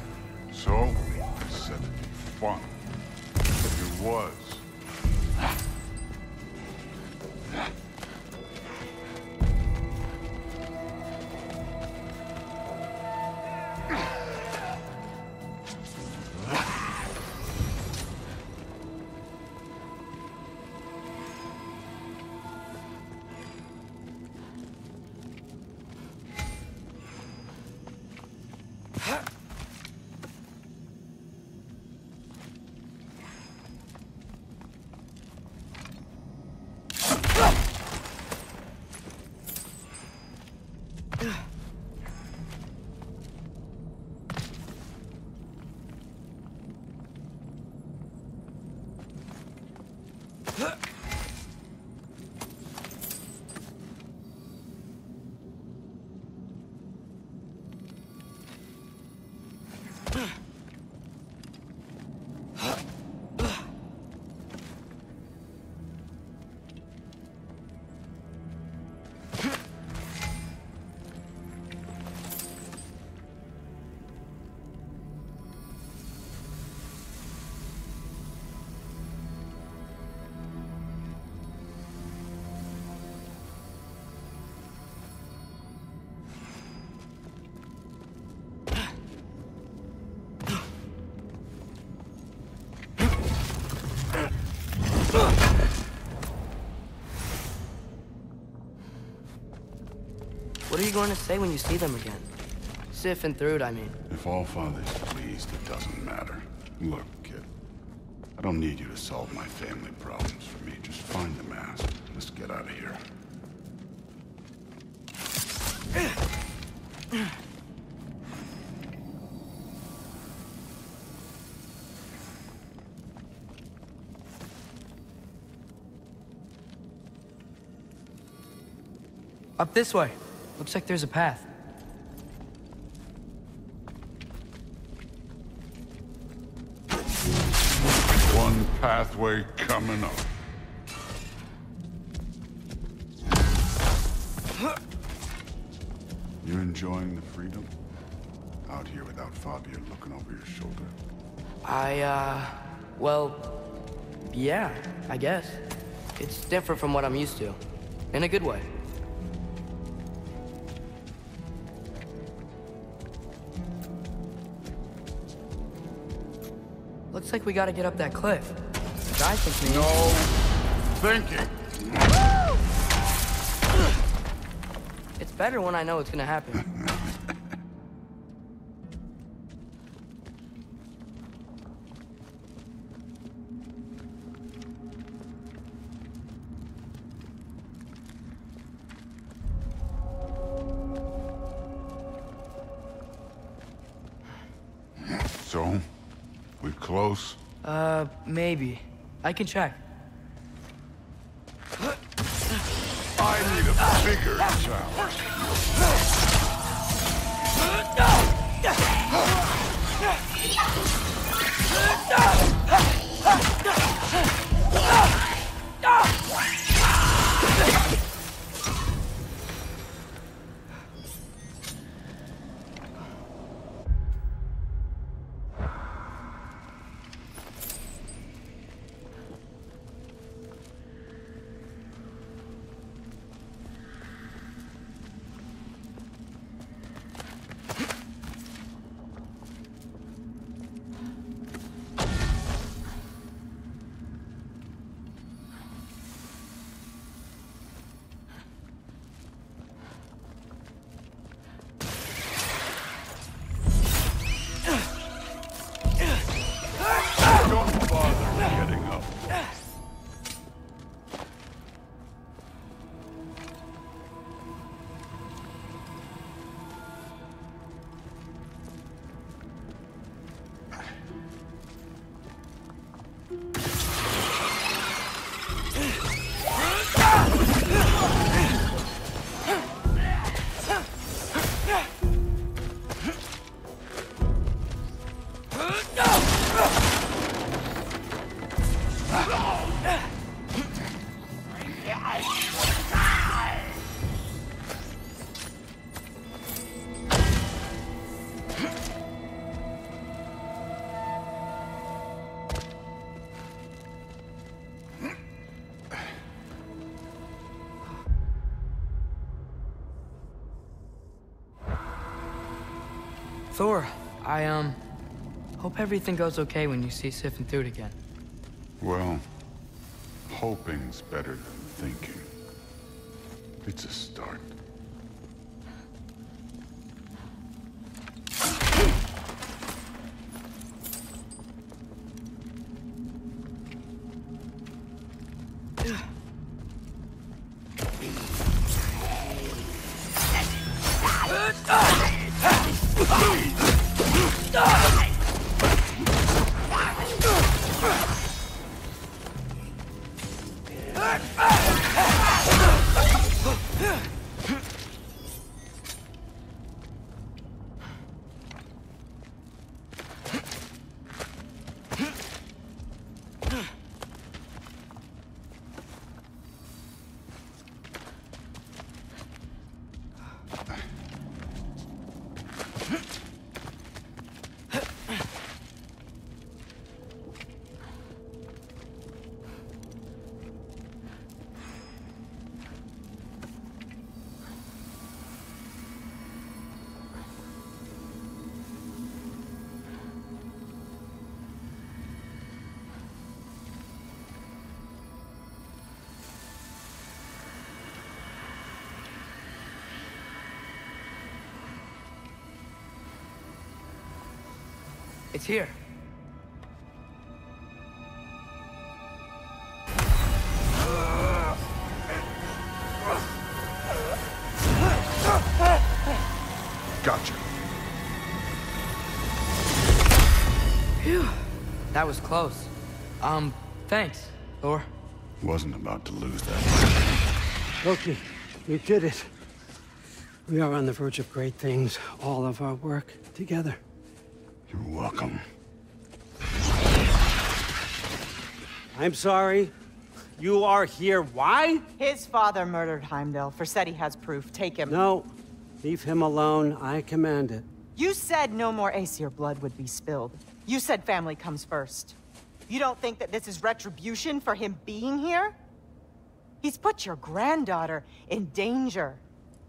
Going to say when you see them again? Sif and Thrud, I mean. If Allfather's pleased, it doesn't matter. Look, kid. I don't need you to solve my family problems for me. Just find the mask. Let's get out of here. Up this way. Looks like there's a path. One pathway coming up. You enjoying the freedom? Out here without Fabio looking over your shoulder. I, uh... Well... Yeah, I guess. It's different from what I'm used to. In a good way. Like we gotta get up that cliff. I think maybe... No thinking. It's better when I know it's gonna happen. I can check. Thor, I, um, hope everything goes okay when you see Sif and Thrud again. Well, hoping's better than thinking. It's a start. It's here. Gotcha. Phew. That was close. Um, thanks, Thor. Wasn't about to lose that. Loki, we did it. We are on the verge of great things. All of our work together. I'm sorry. You are here. Why? His father murdered Heimdall. Forseti has proof. Take him. No. Leave him alone. I command it. You said no more Aesir blood would be spilled. You said family comes first. You don't think that this is retribution for him being here? He's put your granddaughter in danger.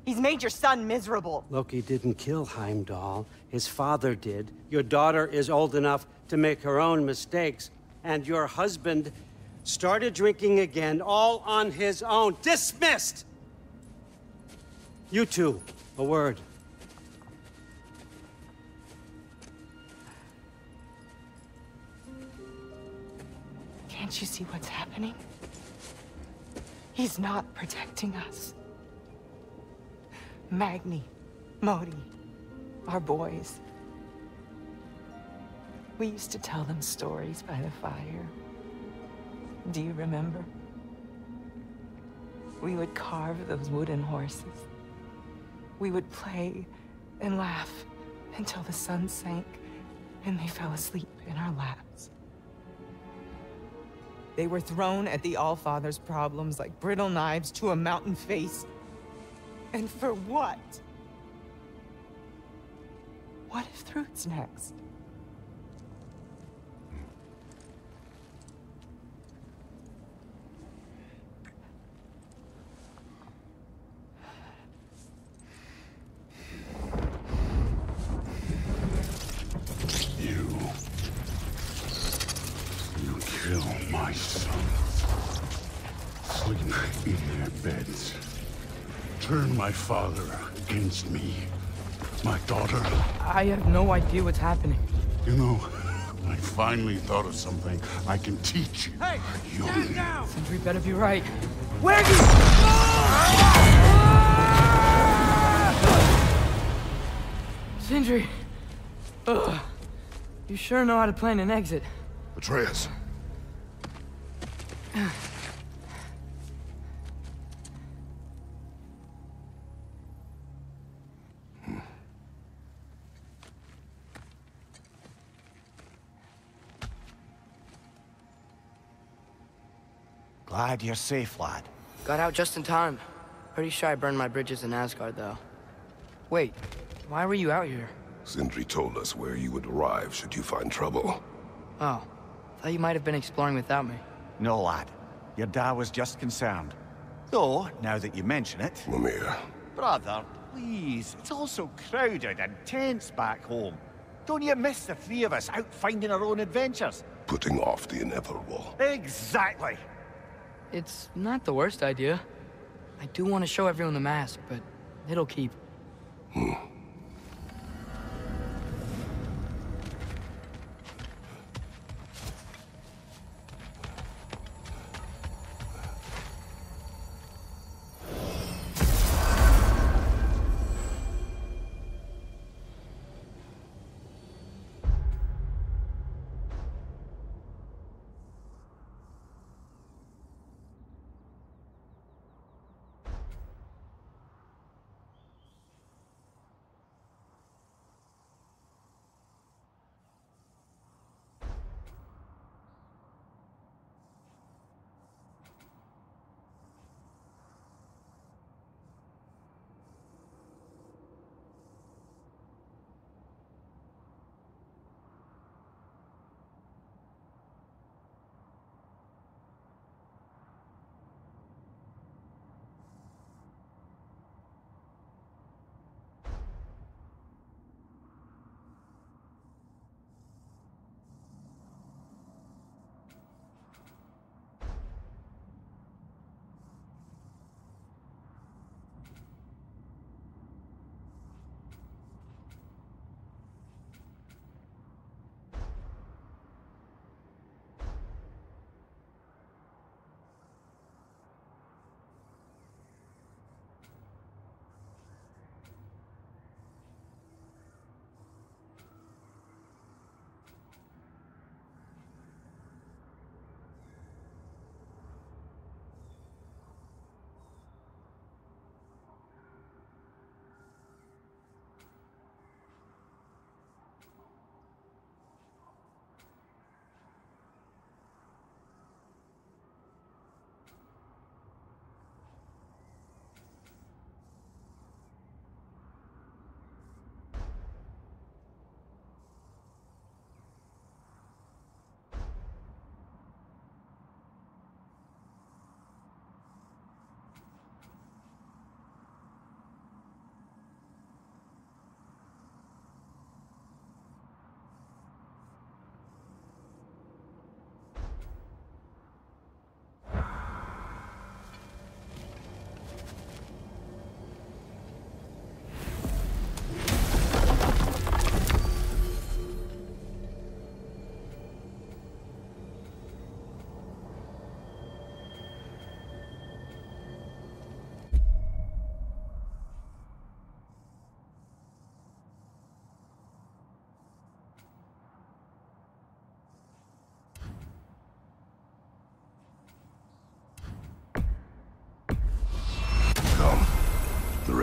He's made your son miserable. Loki didn't kill Heimdall. His father did. Your daughter is old enough to make her own mistakes. And your husband started drinking again, all on his own. Dismissed! You two, a word. Can't you see what's happening? He's not protecting us. Magni, Modi, our boys. We used to tell them stories by the fire. Do you remember? We would carve those wooden horses. We would play and laugh until the sun sank and they fell asleep in our laps. They were thrown at the Allfather's problems like brittle knives to a mountain face. And for what? What if Thrud's next? Sleep in their beds. Turn my father against me. My daughter. I have no idea what's happening. You know, I finally thought of something I can teach you. Hey, young. down! Sindri better be right. Where you? Sindri. Ugh. You sure know how to plan an exit. Atreus. Glad you're safe, lad. Got out just in time. Pretty sure I burned my bridges in Asgard, though. Wait, why were you out here? Sindri told us where you would arrive should you find trouble. Oh, thought you might have been exploring without me. No, lad. Your dad was just concerned. Though, now that you mention it... Mimir, Brother, Please, it's all so crowded and tense back home. Don't you miss the three of us out finding our own adventures? Putting off the inevitable. Exactly. It's not the worst idea. I do want to show everyone the mask, but it'll keep. Come.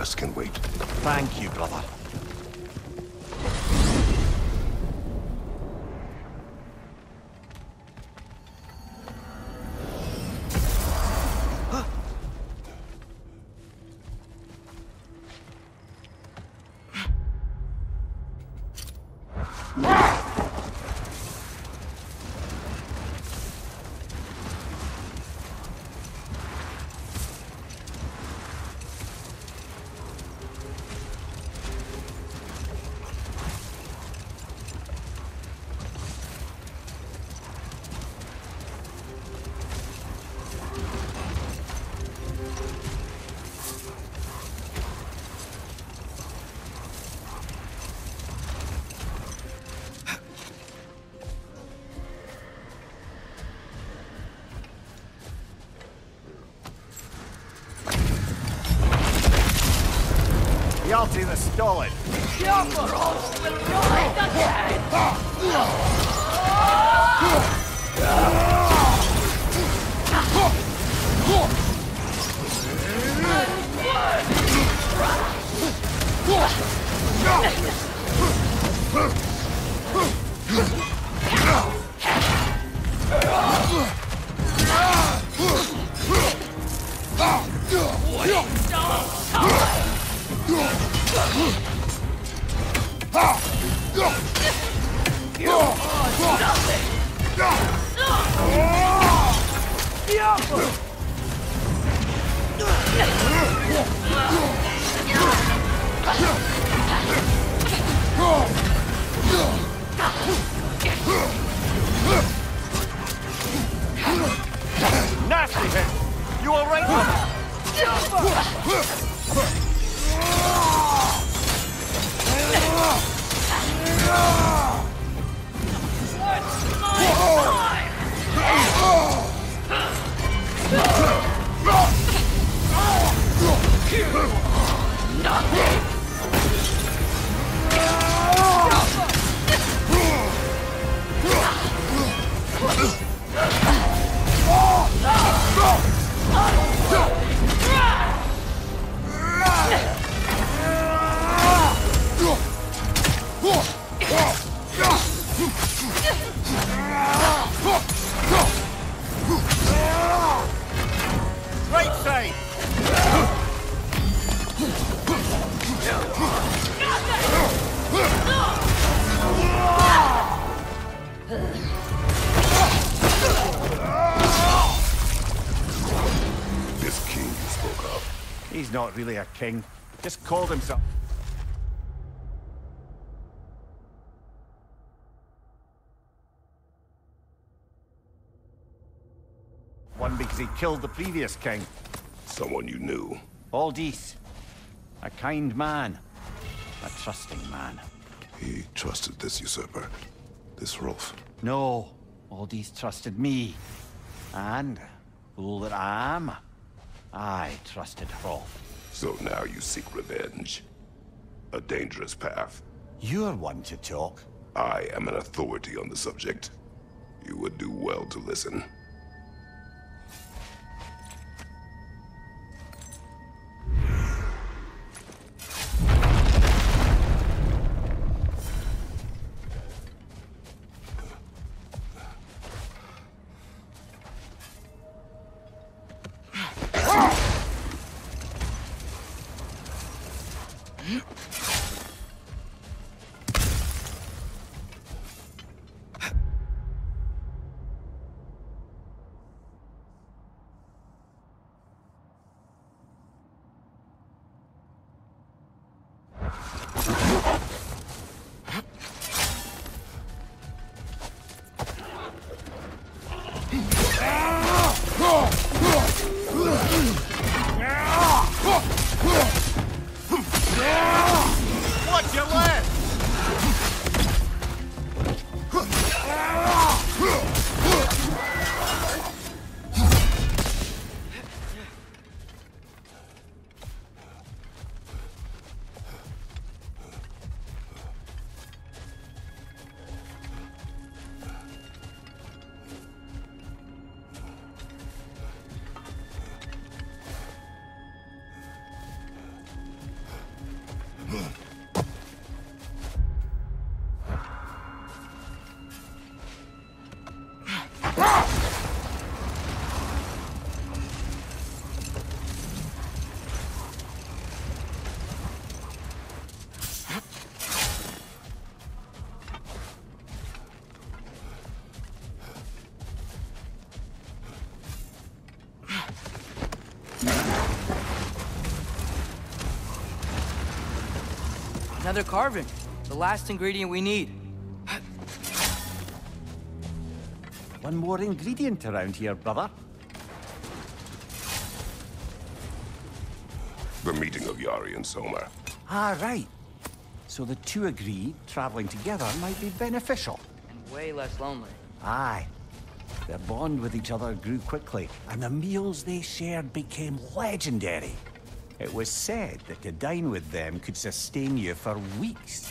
Rest can wait. Thank you, brother. Hjalti the Stolid. Not really a king. Just called himself. One because he killed the previous king. Someone you knew. Aldis. A kind man. A trusting man. He trusted this usurper. This Hrolf. No. Aldis trusted me. And, fool that I am, I trusted Hrolf. So now you seek revenge. A dangerous path. You're one to talk. I am an authority on the subject. You would do well to listen. Another carving. The last ingredient we need. One more ingredient around here, brother. The meeting of Yari and Soma. Ah, right. So the two agreed traveling together might be beneficial. And way less lonely. Aye. Their bond with each other grew quickly, and the meals they shared became legendary. It was said that to dine with them could sustain you for weeks.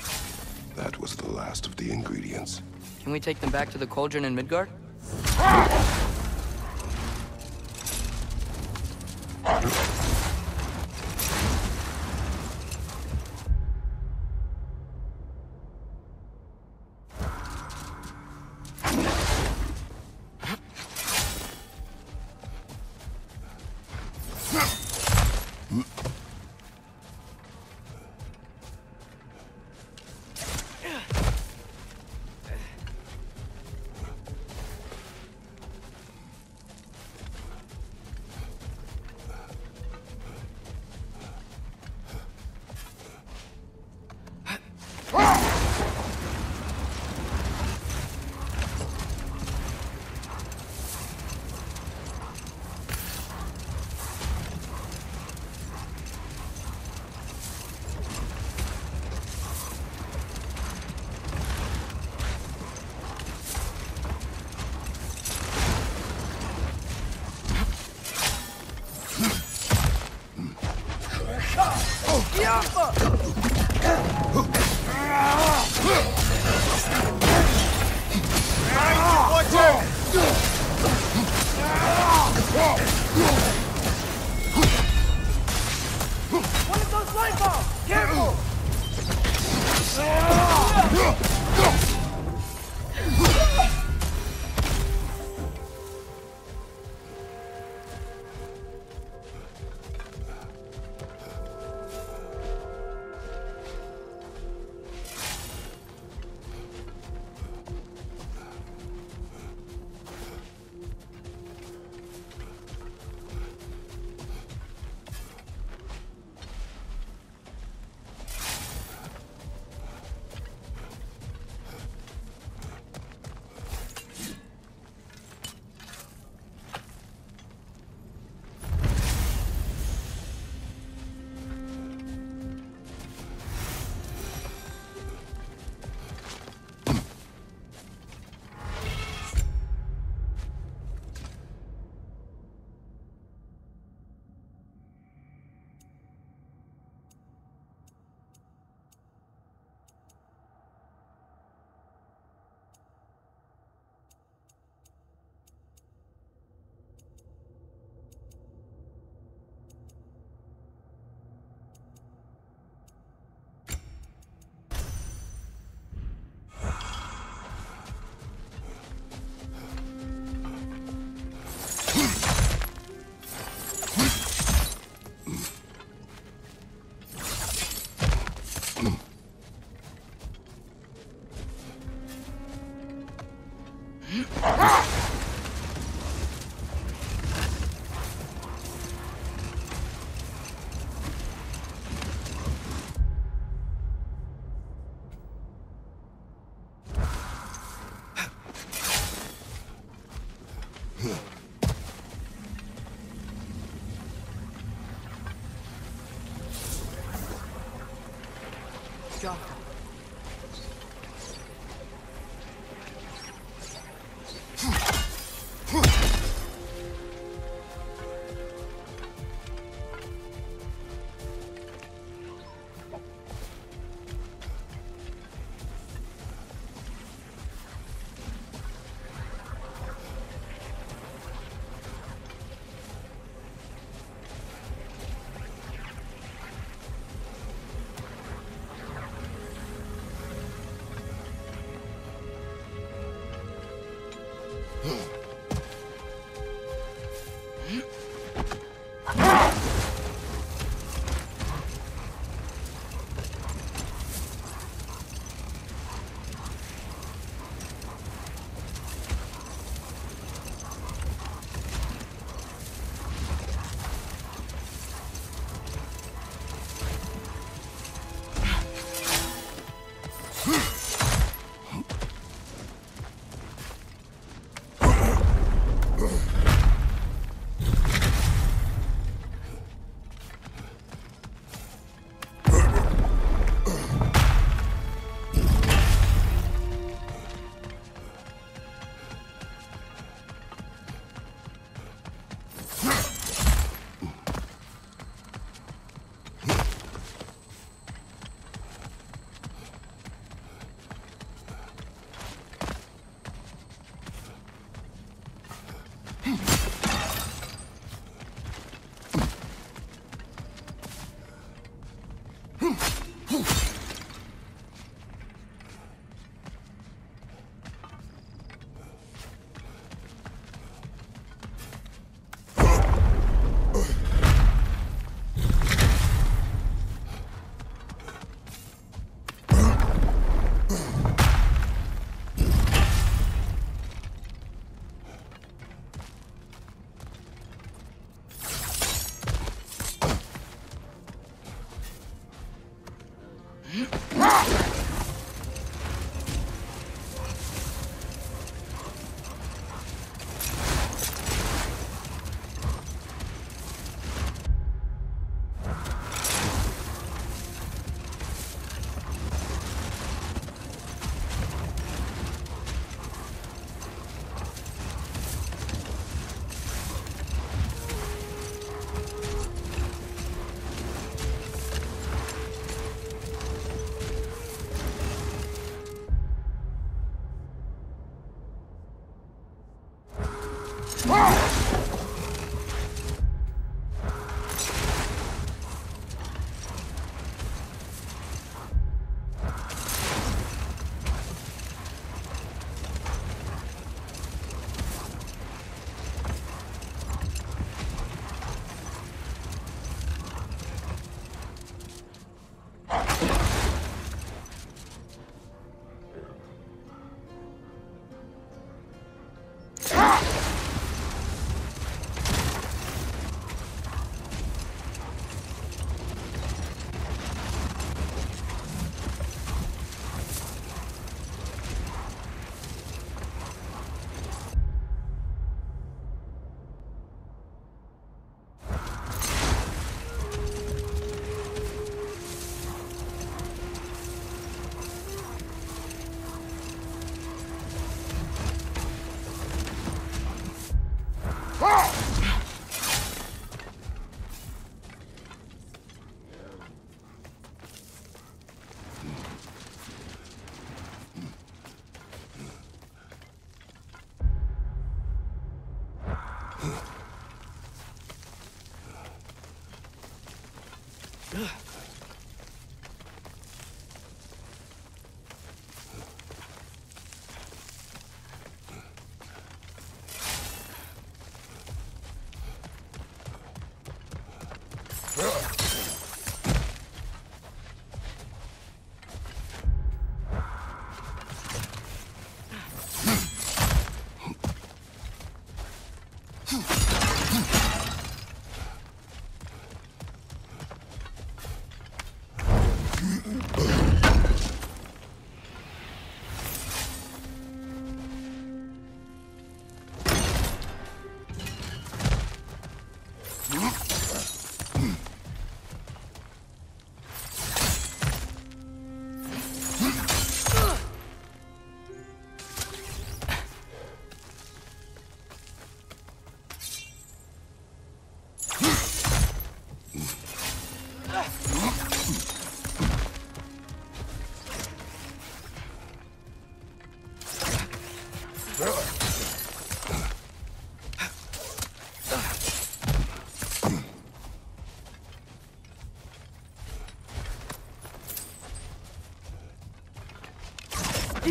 That was the last of the ingredients. Can we take them back to the cauldron in Midgard?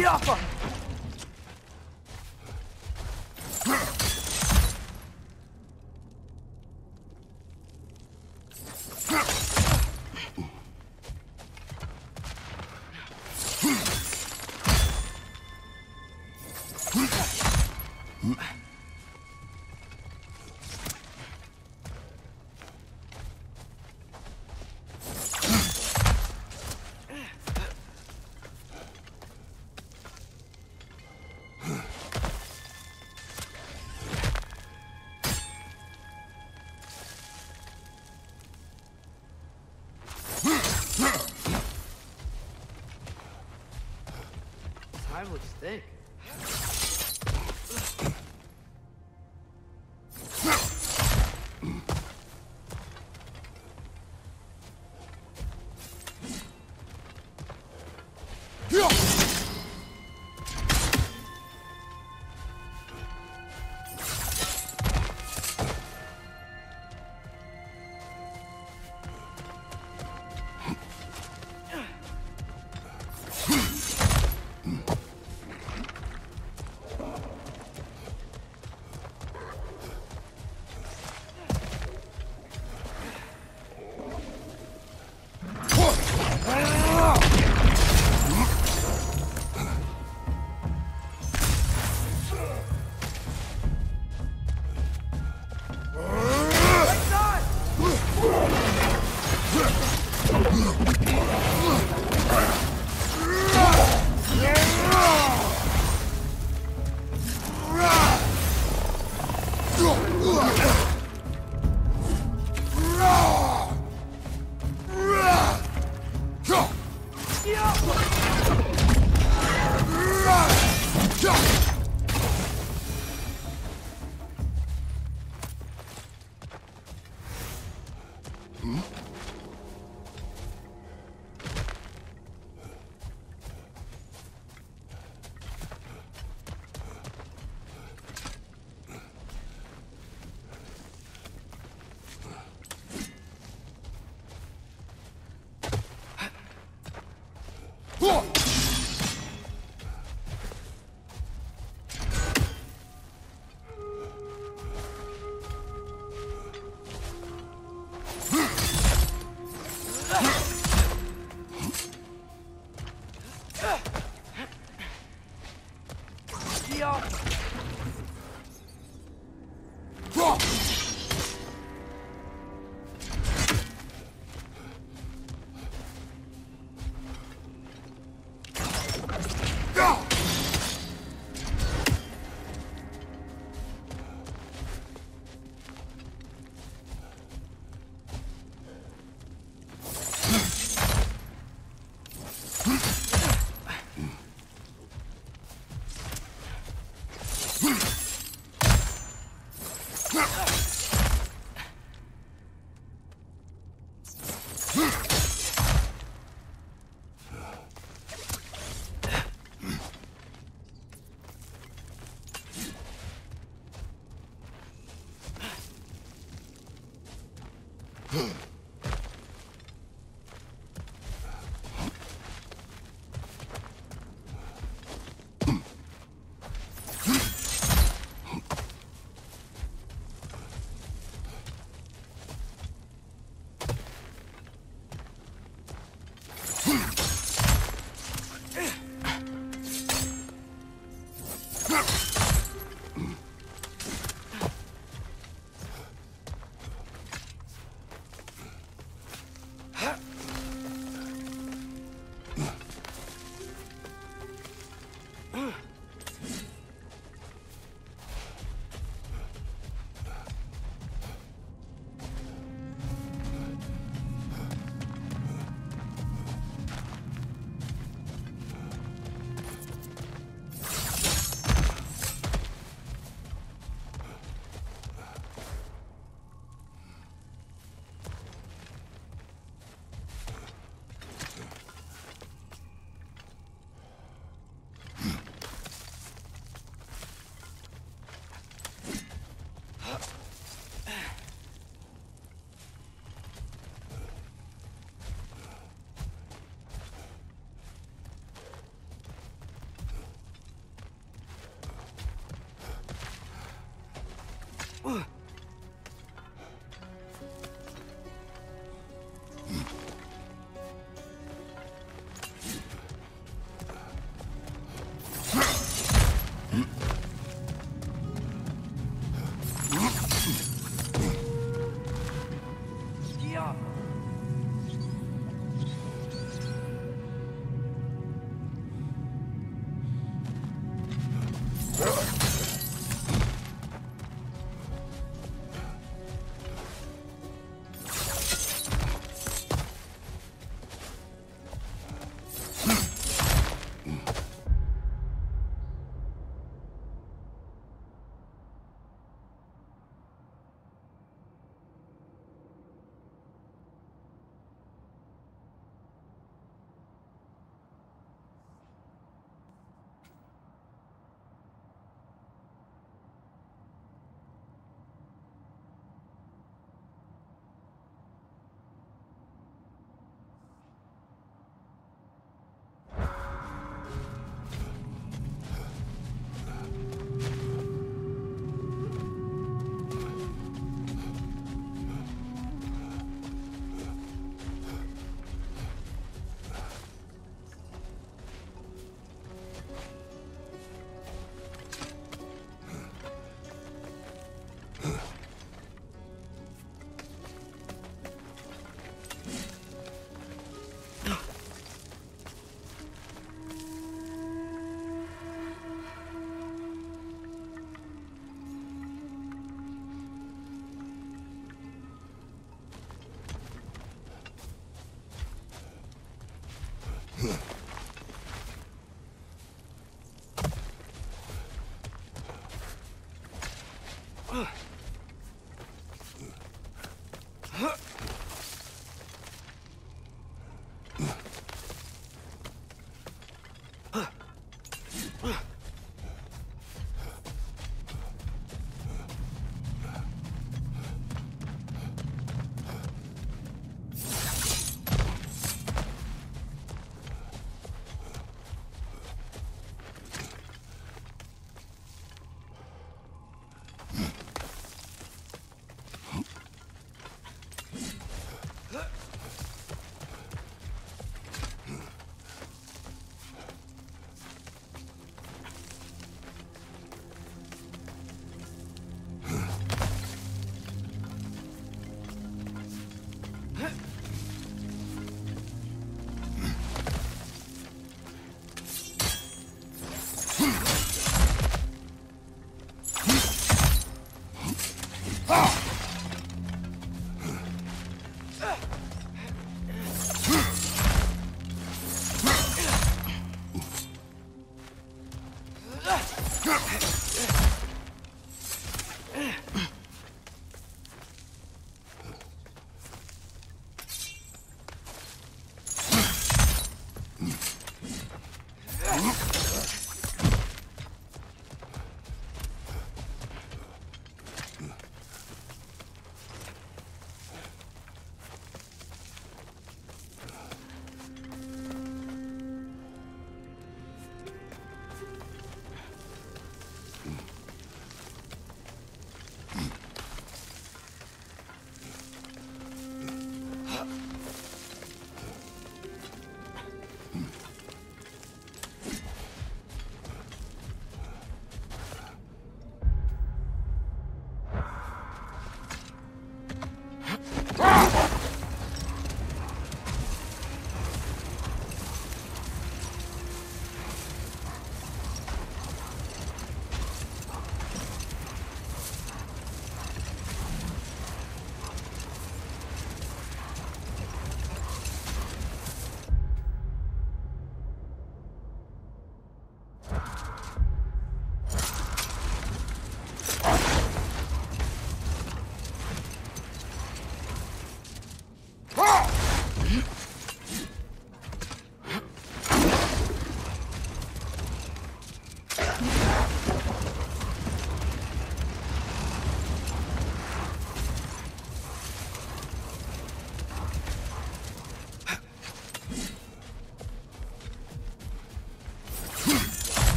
Yappa! Time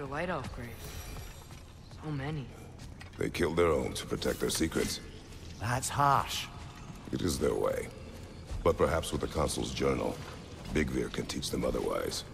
These are light elf graves. So many. They killed their own to protect their secrets. That's harsh. It is their way. But perhaps with the Consul's journal, Bigvir can teach them otherwise.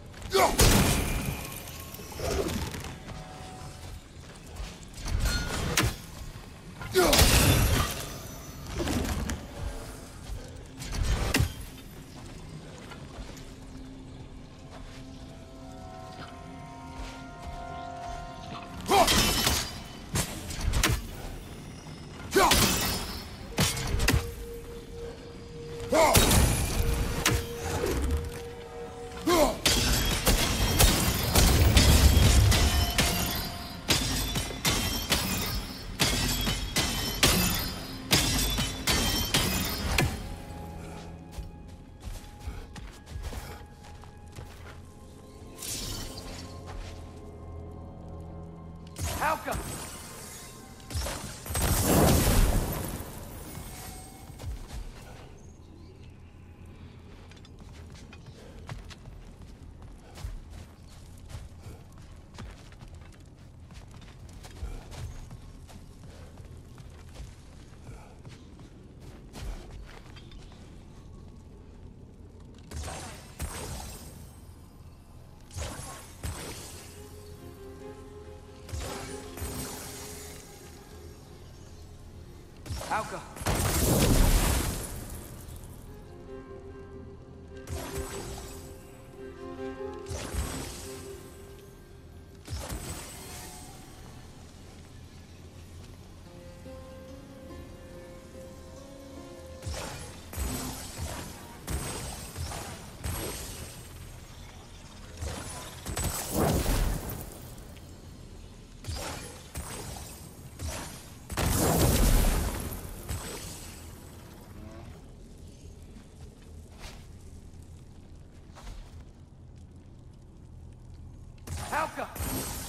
Alka!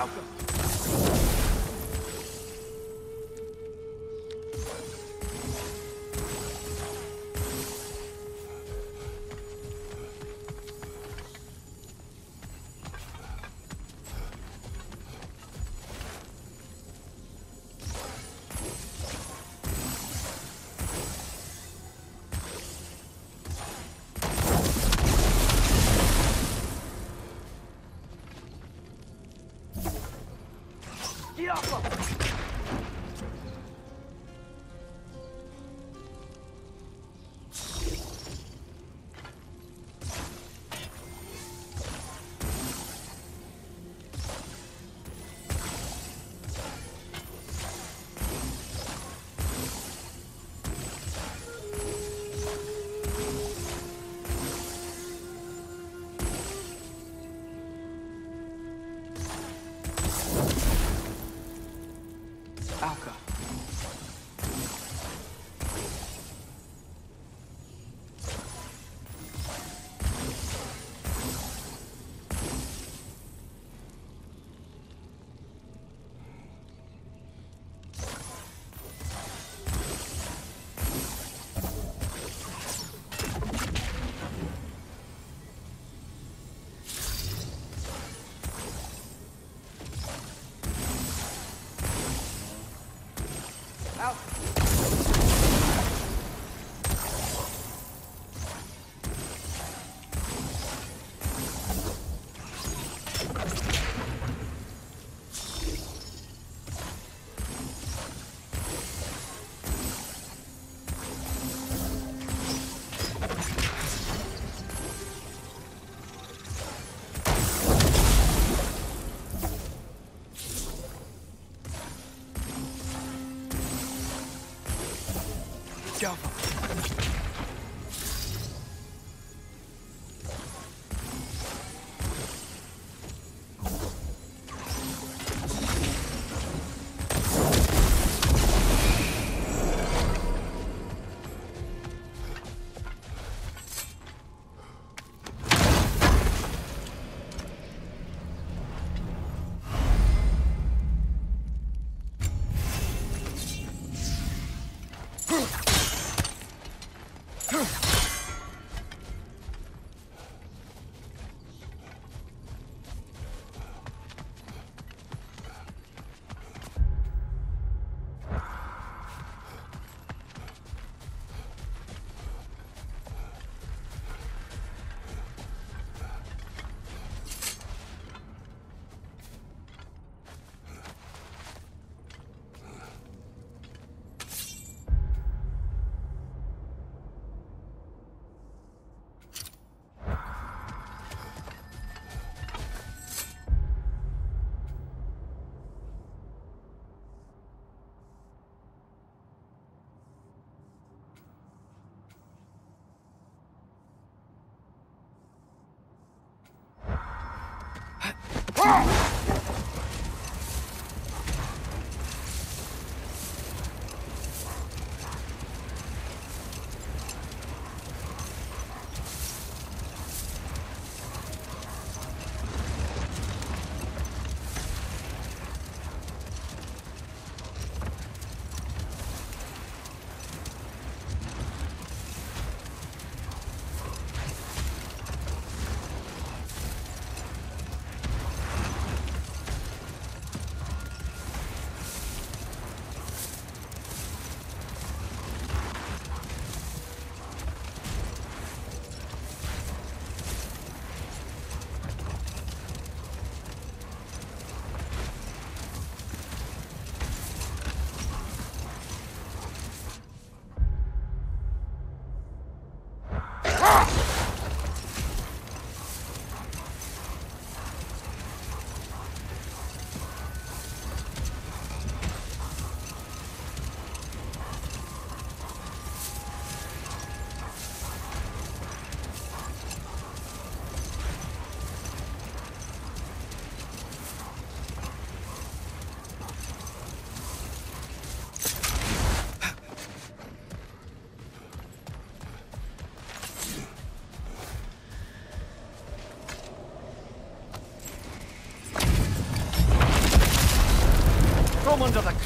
Alka!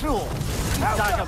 Dagger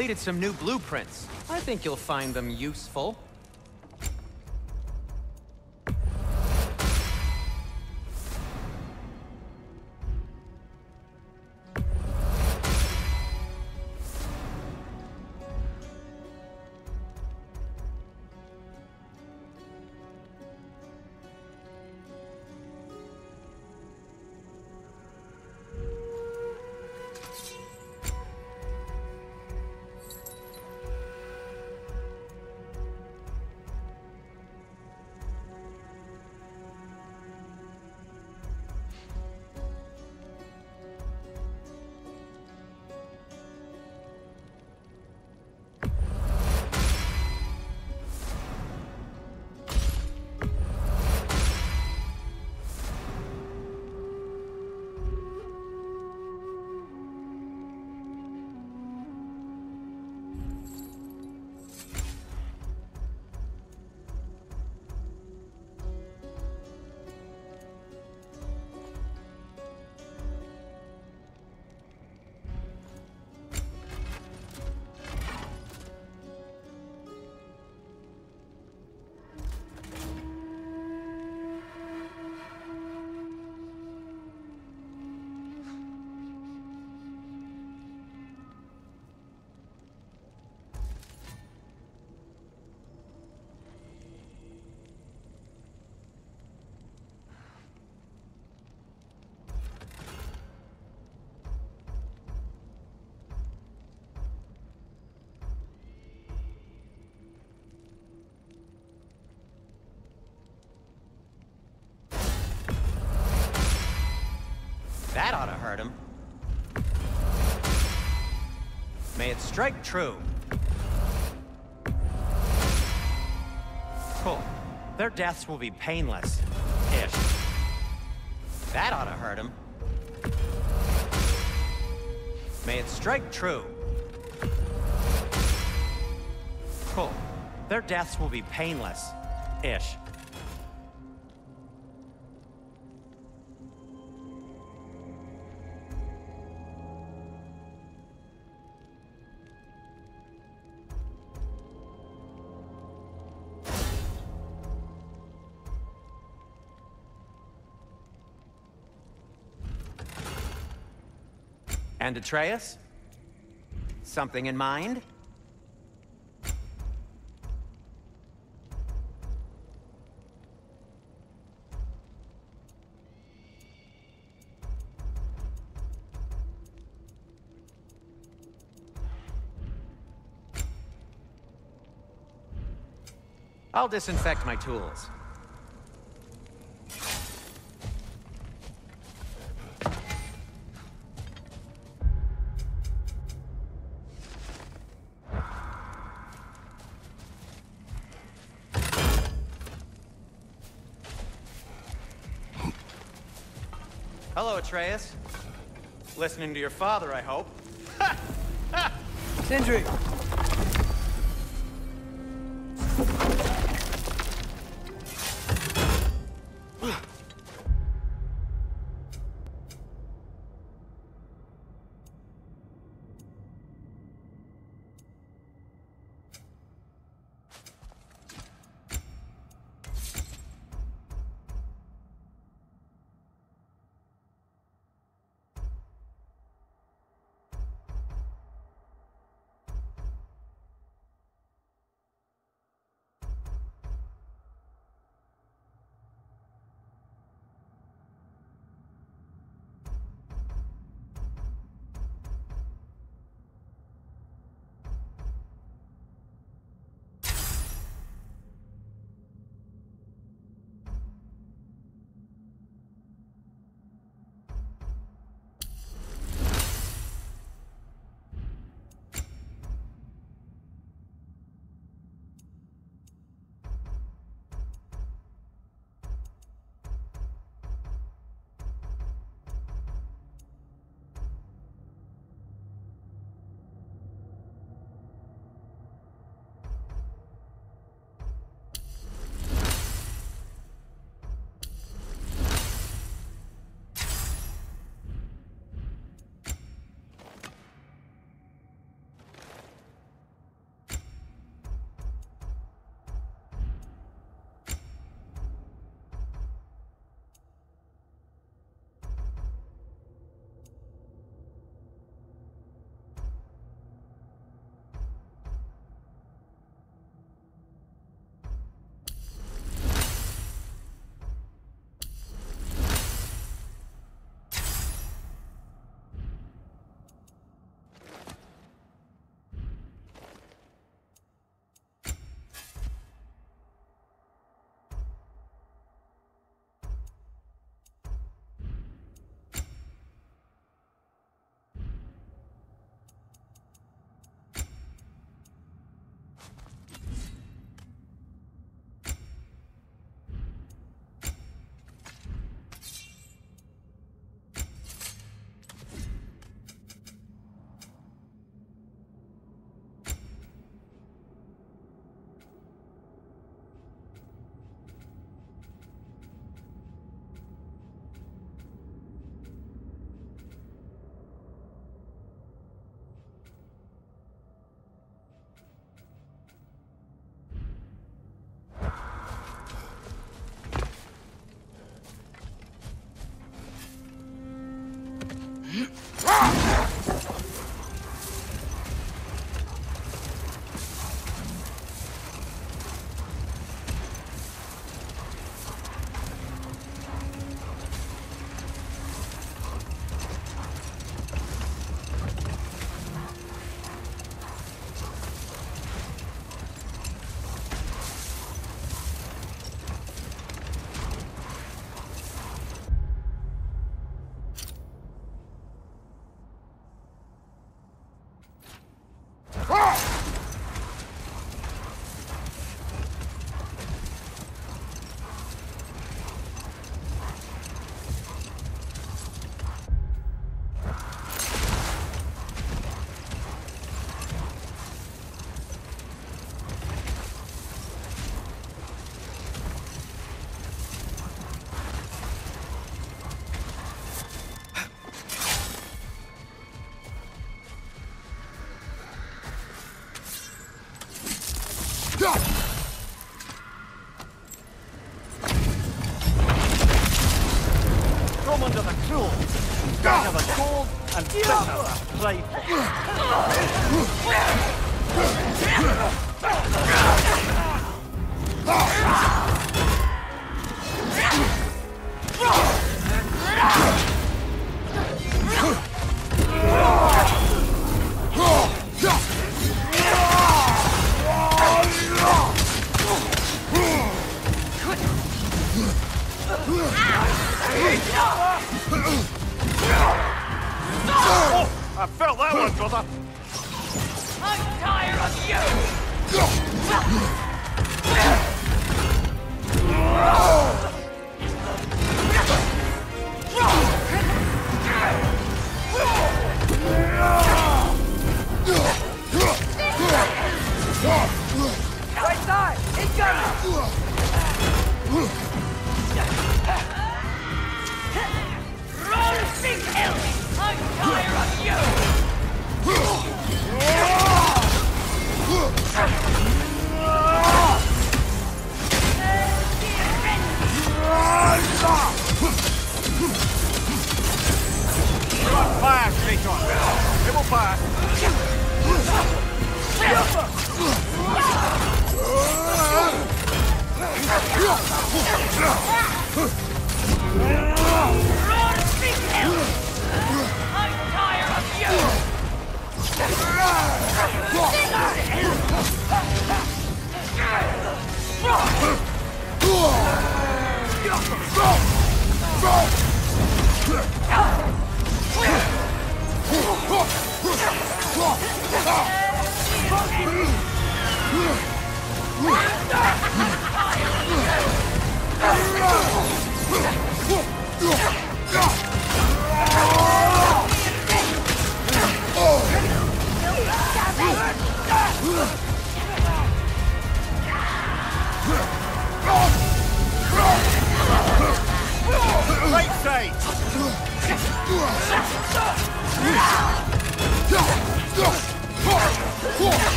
Completed some new blueprints. I think you'll find them useful. That ought to hurt him. May it strike true. Cool. Their deaths will be painless. Ish. That ought to hurt him. May it strike true. Cool. Their deaths will be painless. Ish. And Atreus? Something in mind? I'll disinfect my tools. Atreus. Listening to your father, I hope. Sindri!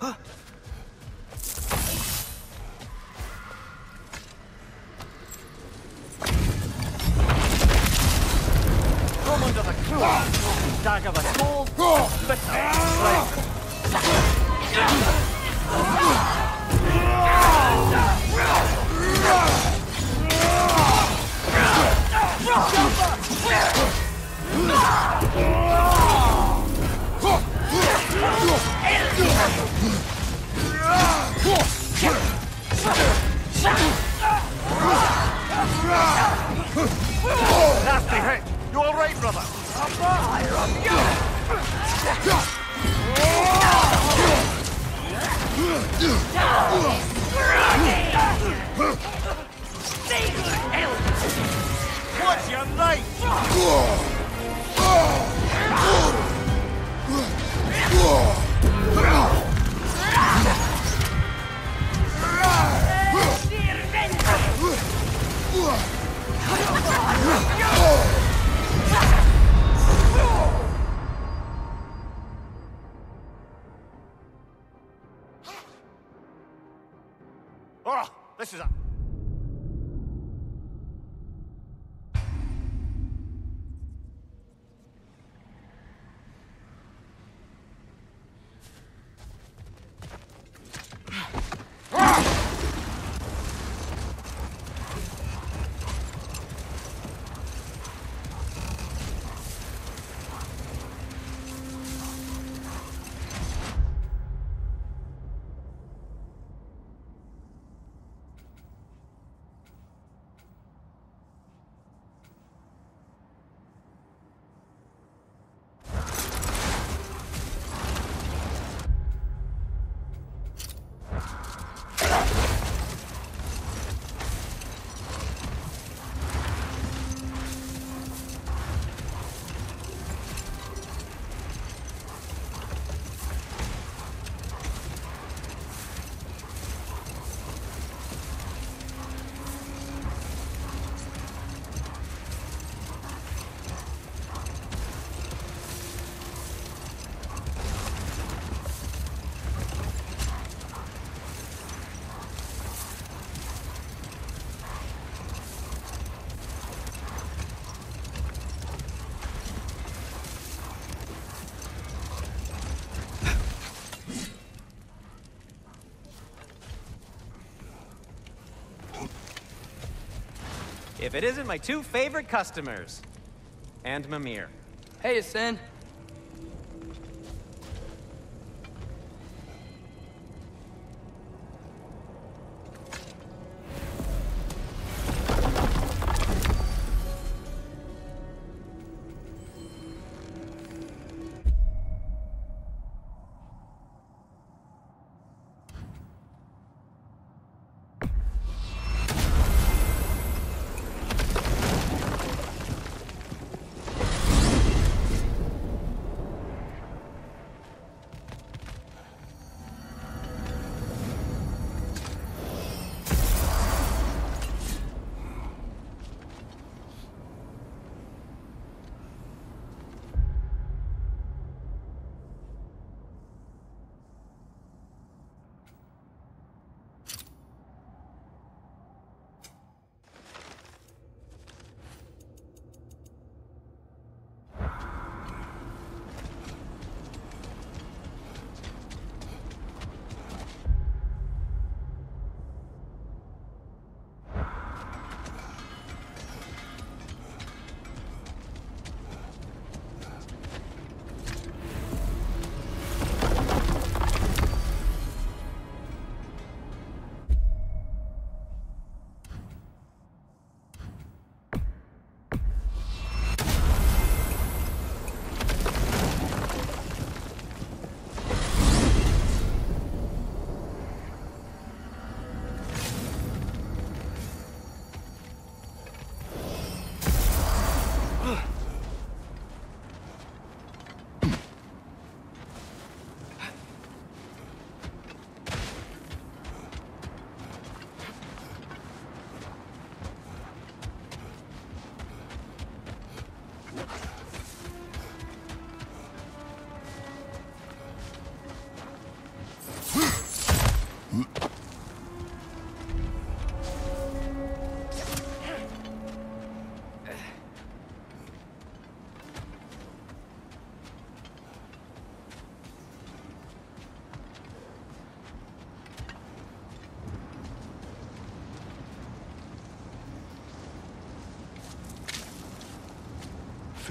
Come brother? What's your name? If it isn't my two favorite customers. And Mimir. Hey, Asen.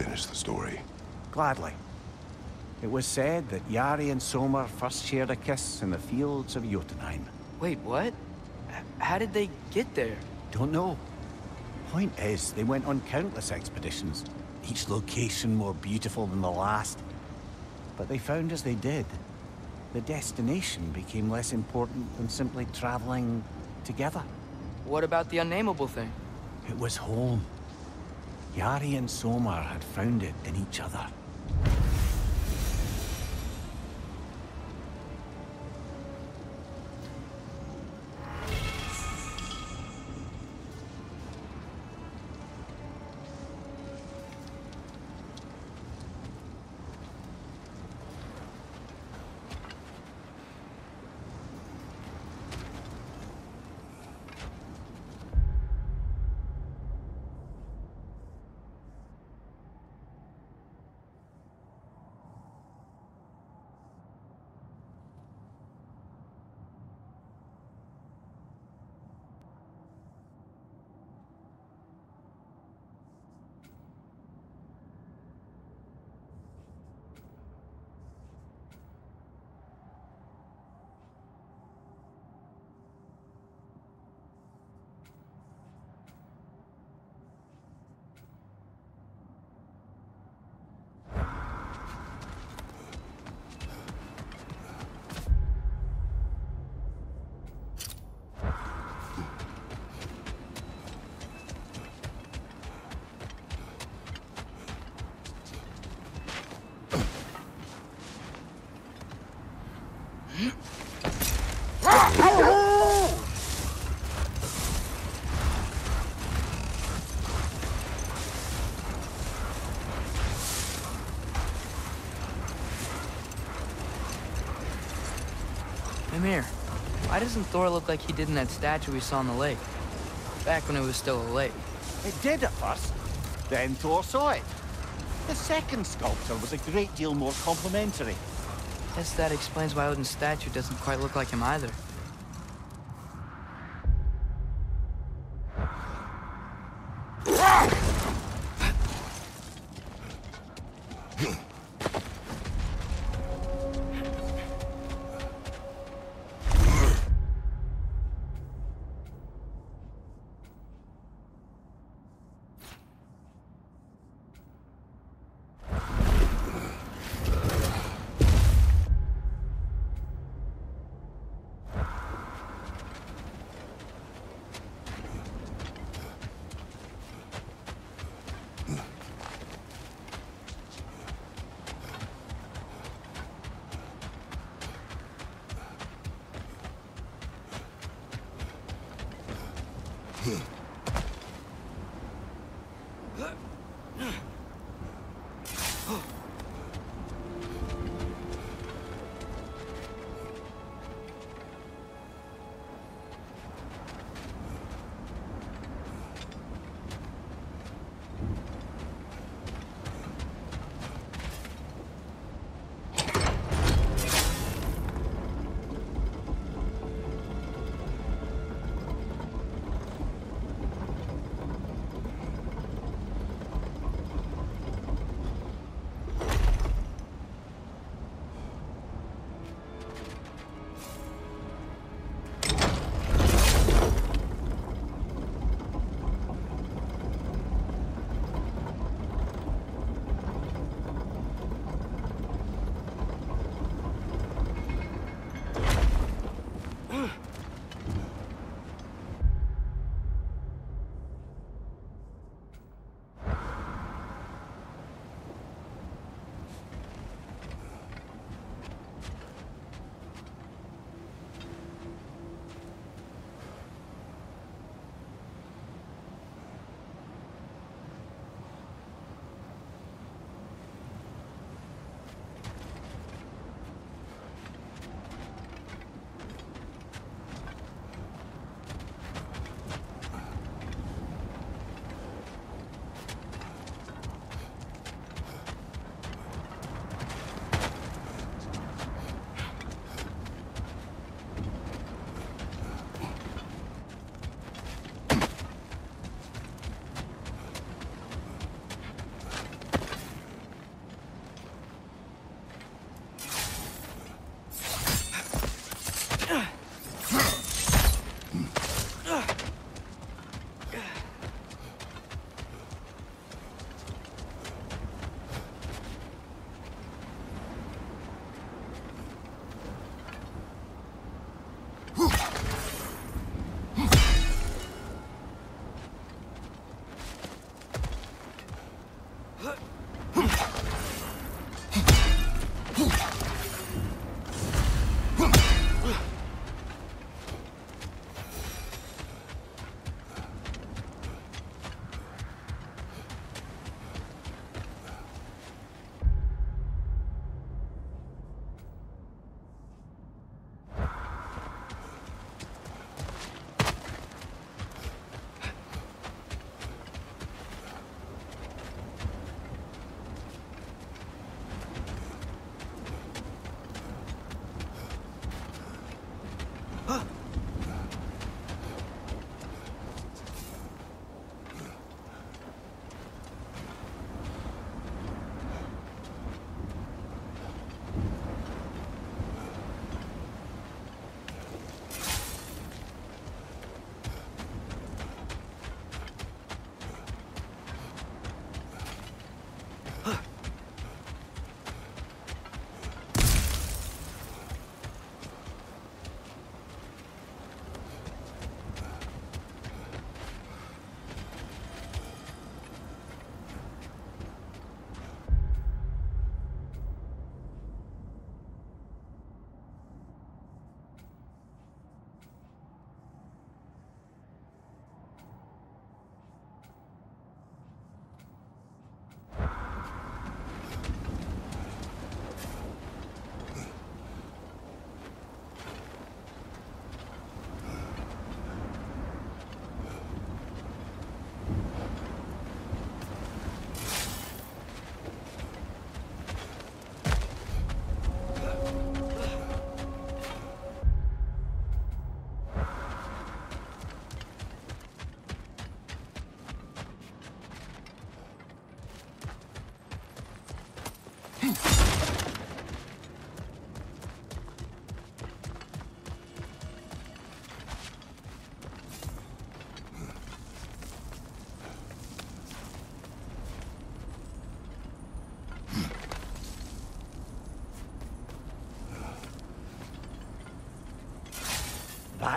Finish the story? Gladly. It was said that Yari and Somar first shared a kiss in the fields of Jotunheim. Wait, what? How did they get there? Don't know. Point is, they went on countless expeditions, each location more beautiful than the last. But they found as they did, the destination became less important than simply traveling together. What about the unnameable thing? It was home. Yari and Somar had found it in each other. Mimir, why doesn't Thor look like he did in that statue we saw in the lake? Back when it was still a lake. It did at first. Then Thor saw it. The second sculptor was a great deal more complimentary. Guess that explains why Odin's statue doesn't quite look like him either.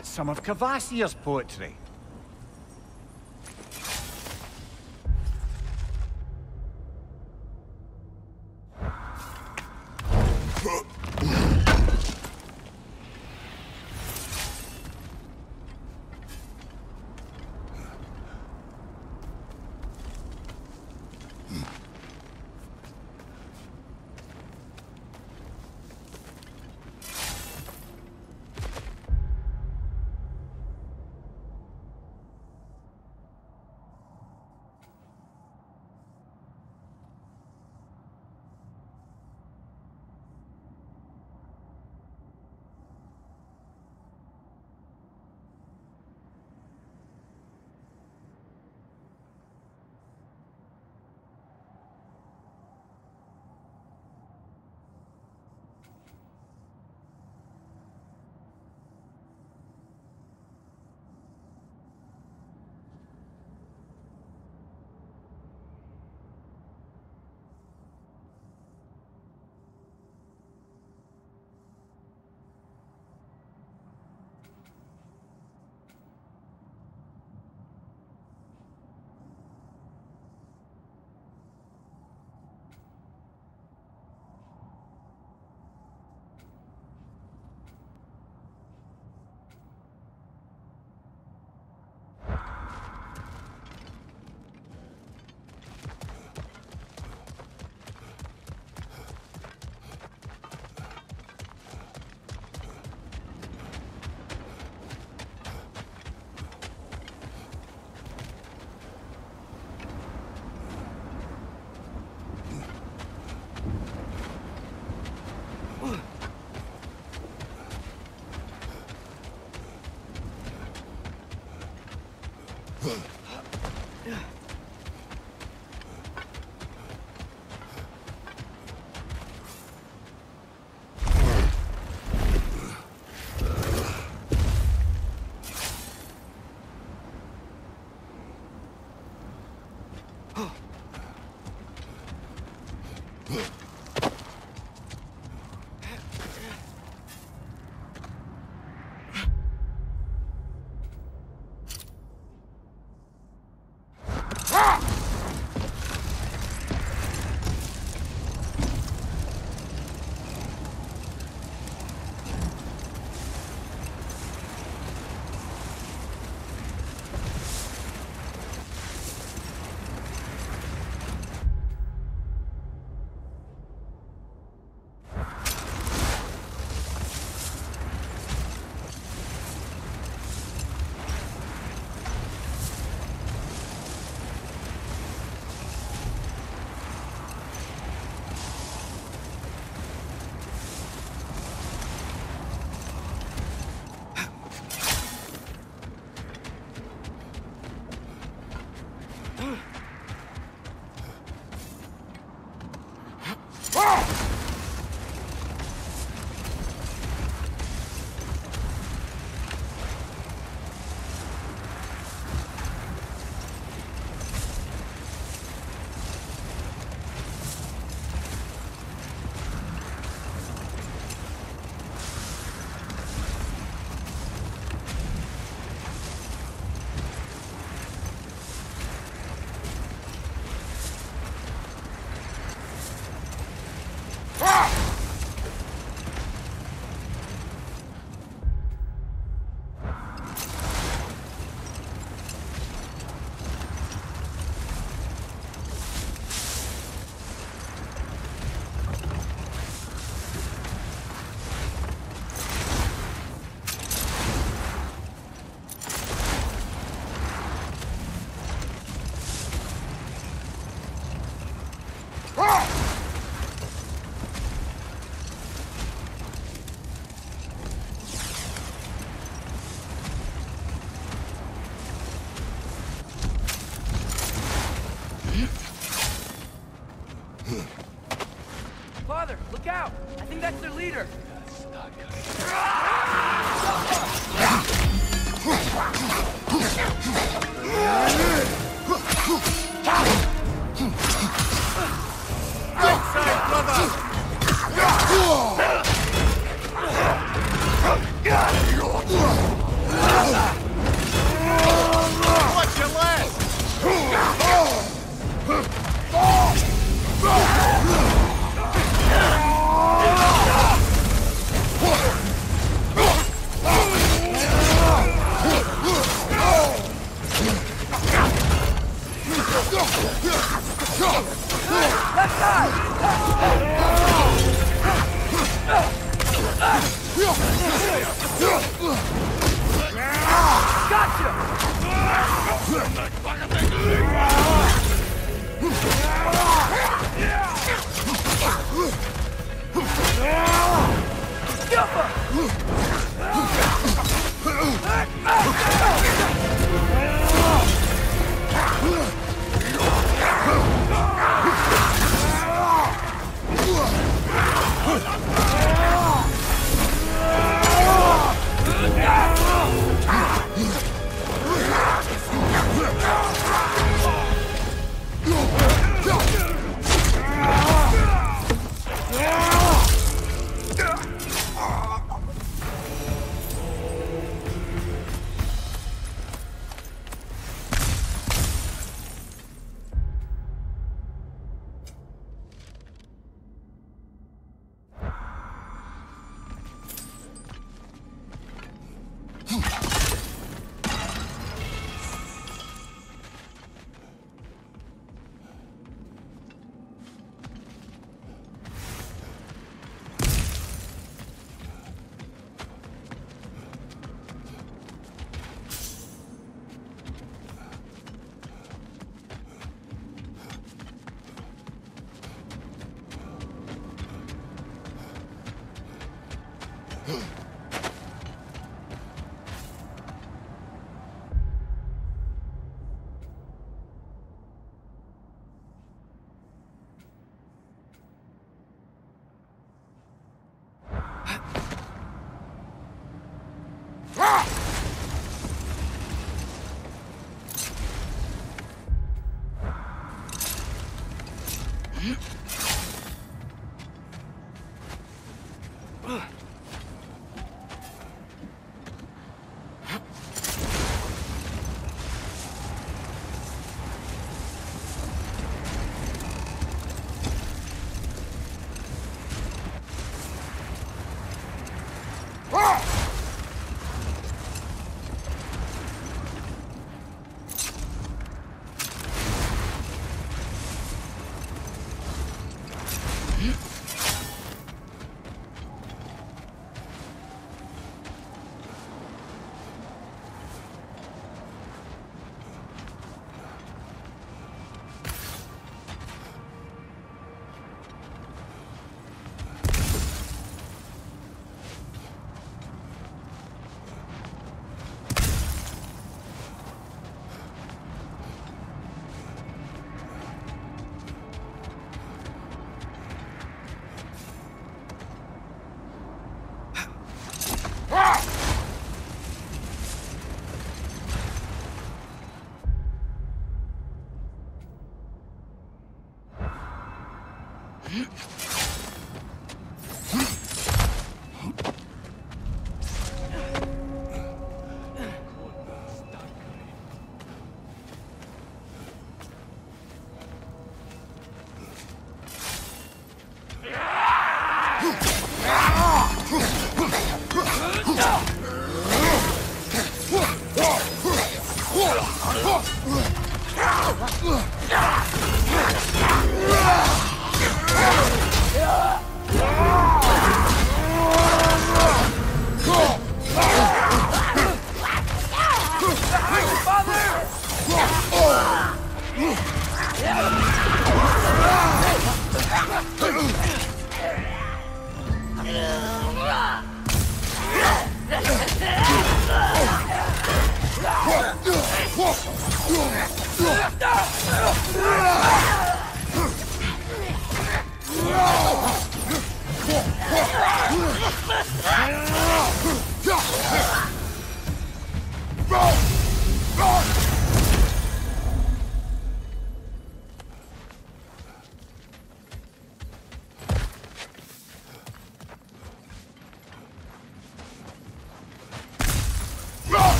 That's some of Kvasir's poetry.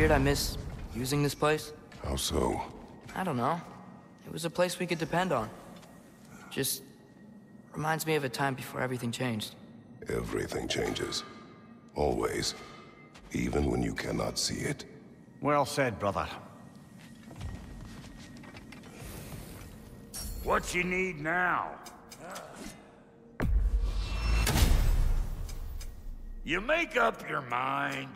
Weird I miss using this place? How so? I don't know. It was a place we could depend on. Just reminds me of a time before everything changed. Everything changes. Always. Even when you cannot see it. Well said, brother. What you need now? You make up your mind.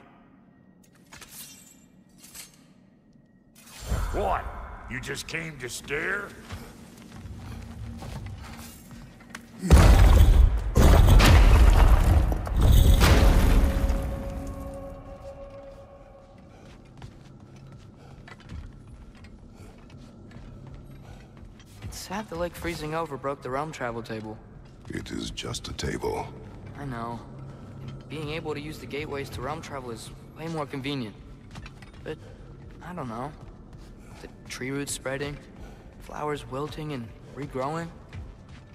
You just came to stare? It's sad the lake freezing over broke the realm travel table. It is just a table. I know. And being able to use the gateways to realm travel is way more convenient. But, I don't know. Tree roots spreading, flowers wilting and regrowing,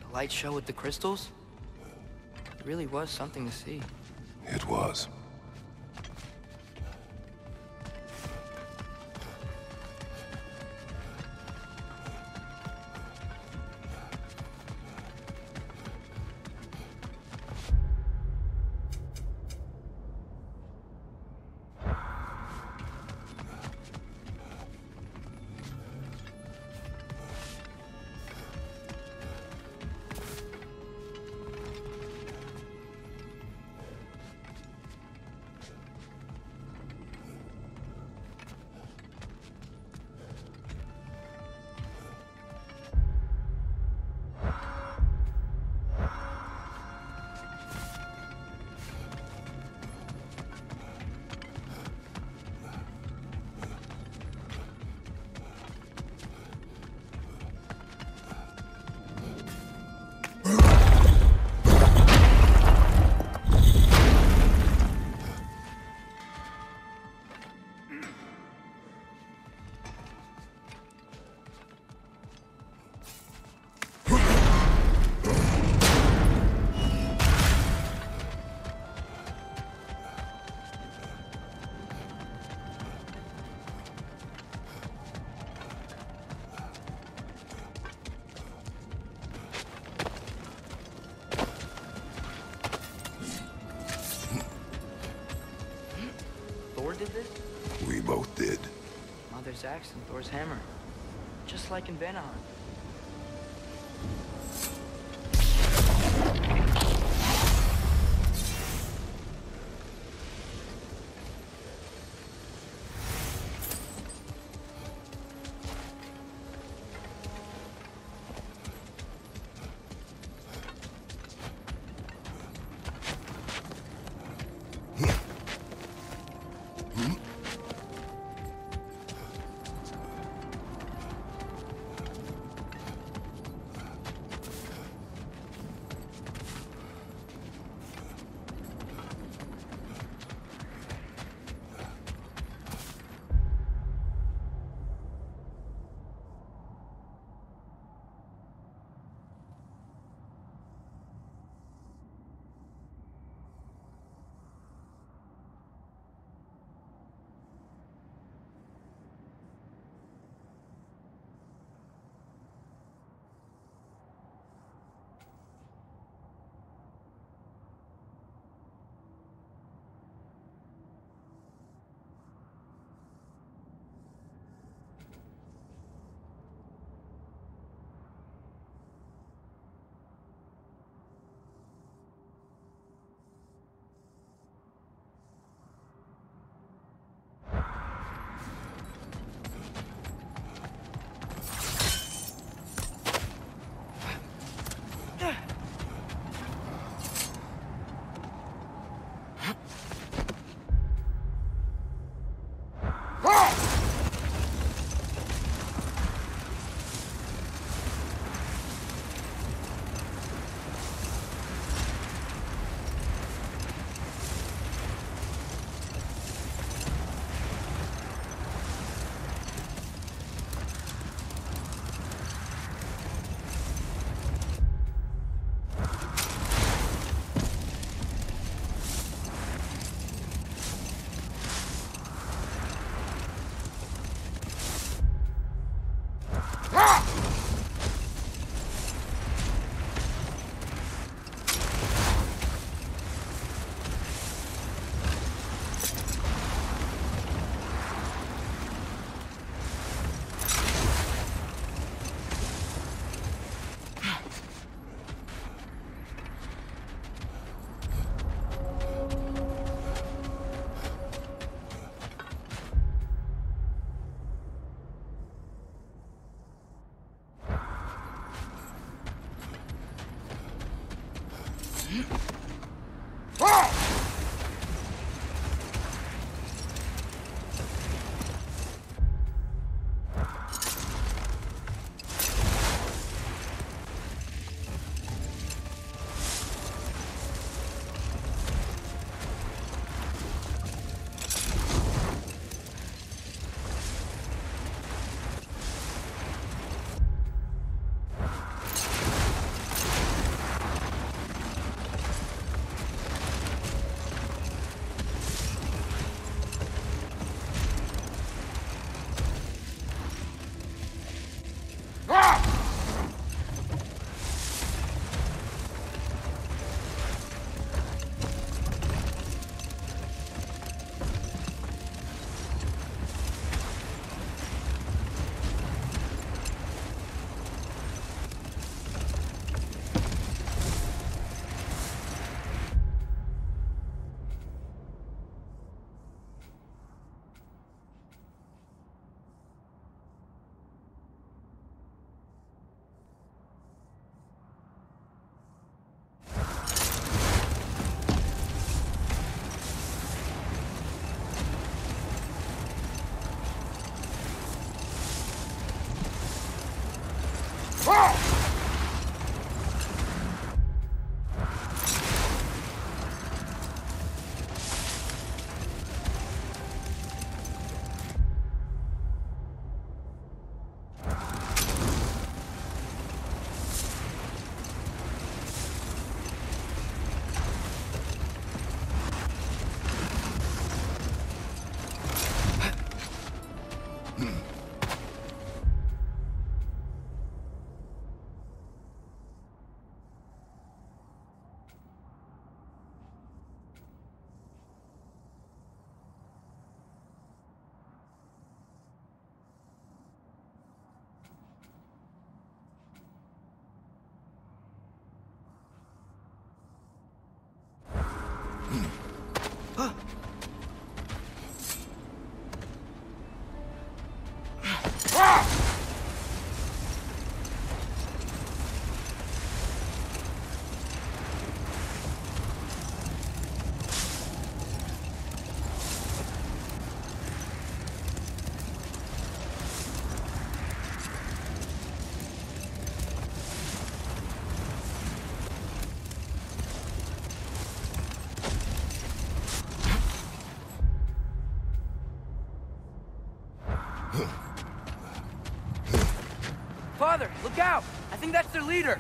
the light show with the crystals. It really was something to see. It was. Hammer. Just like in Vanaheim. Look out! I think that's their leader.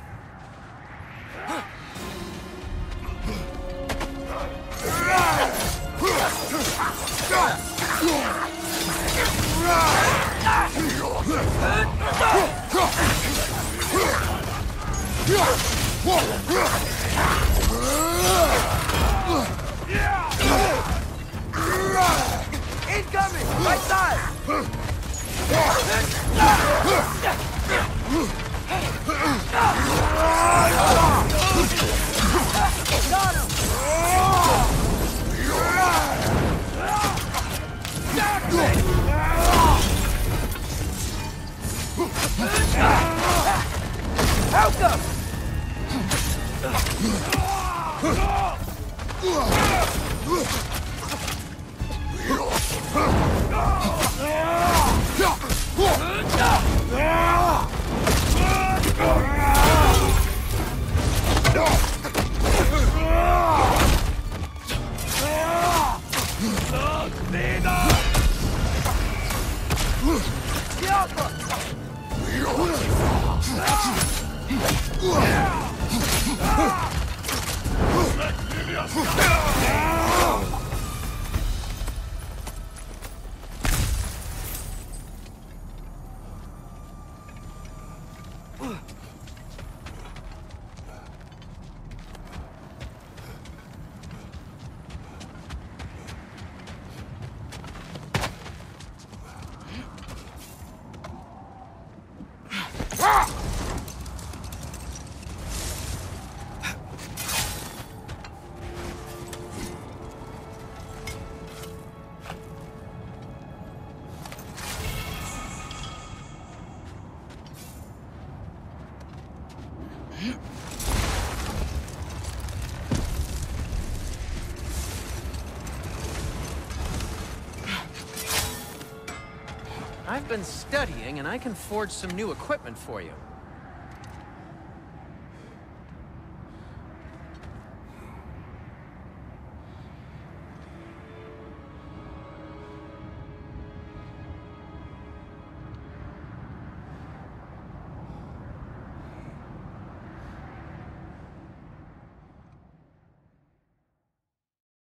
Studying, and I can forge some new equipment for you.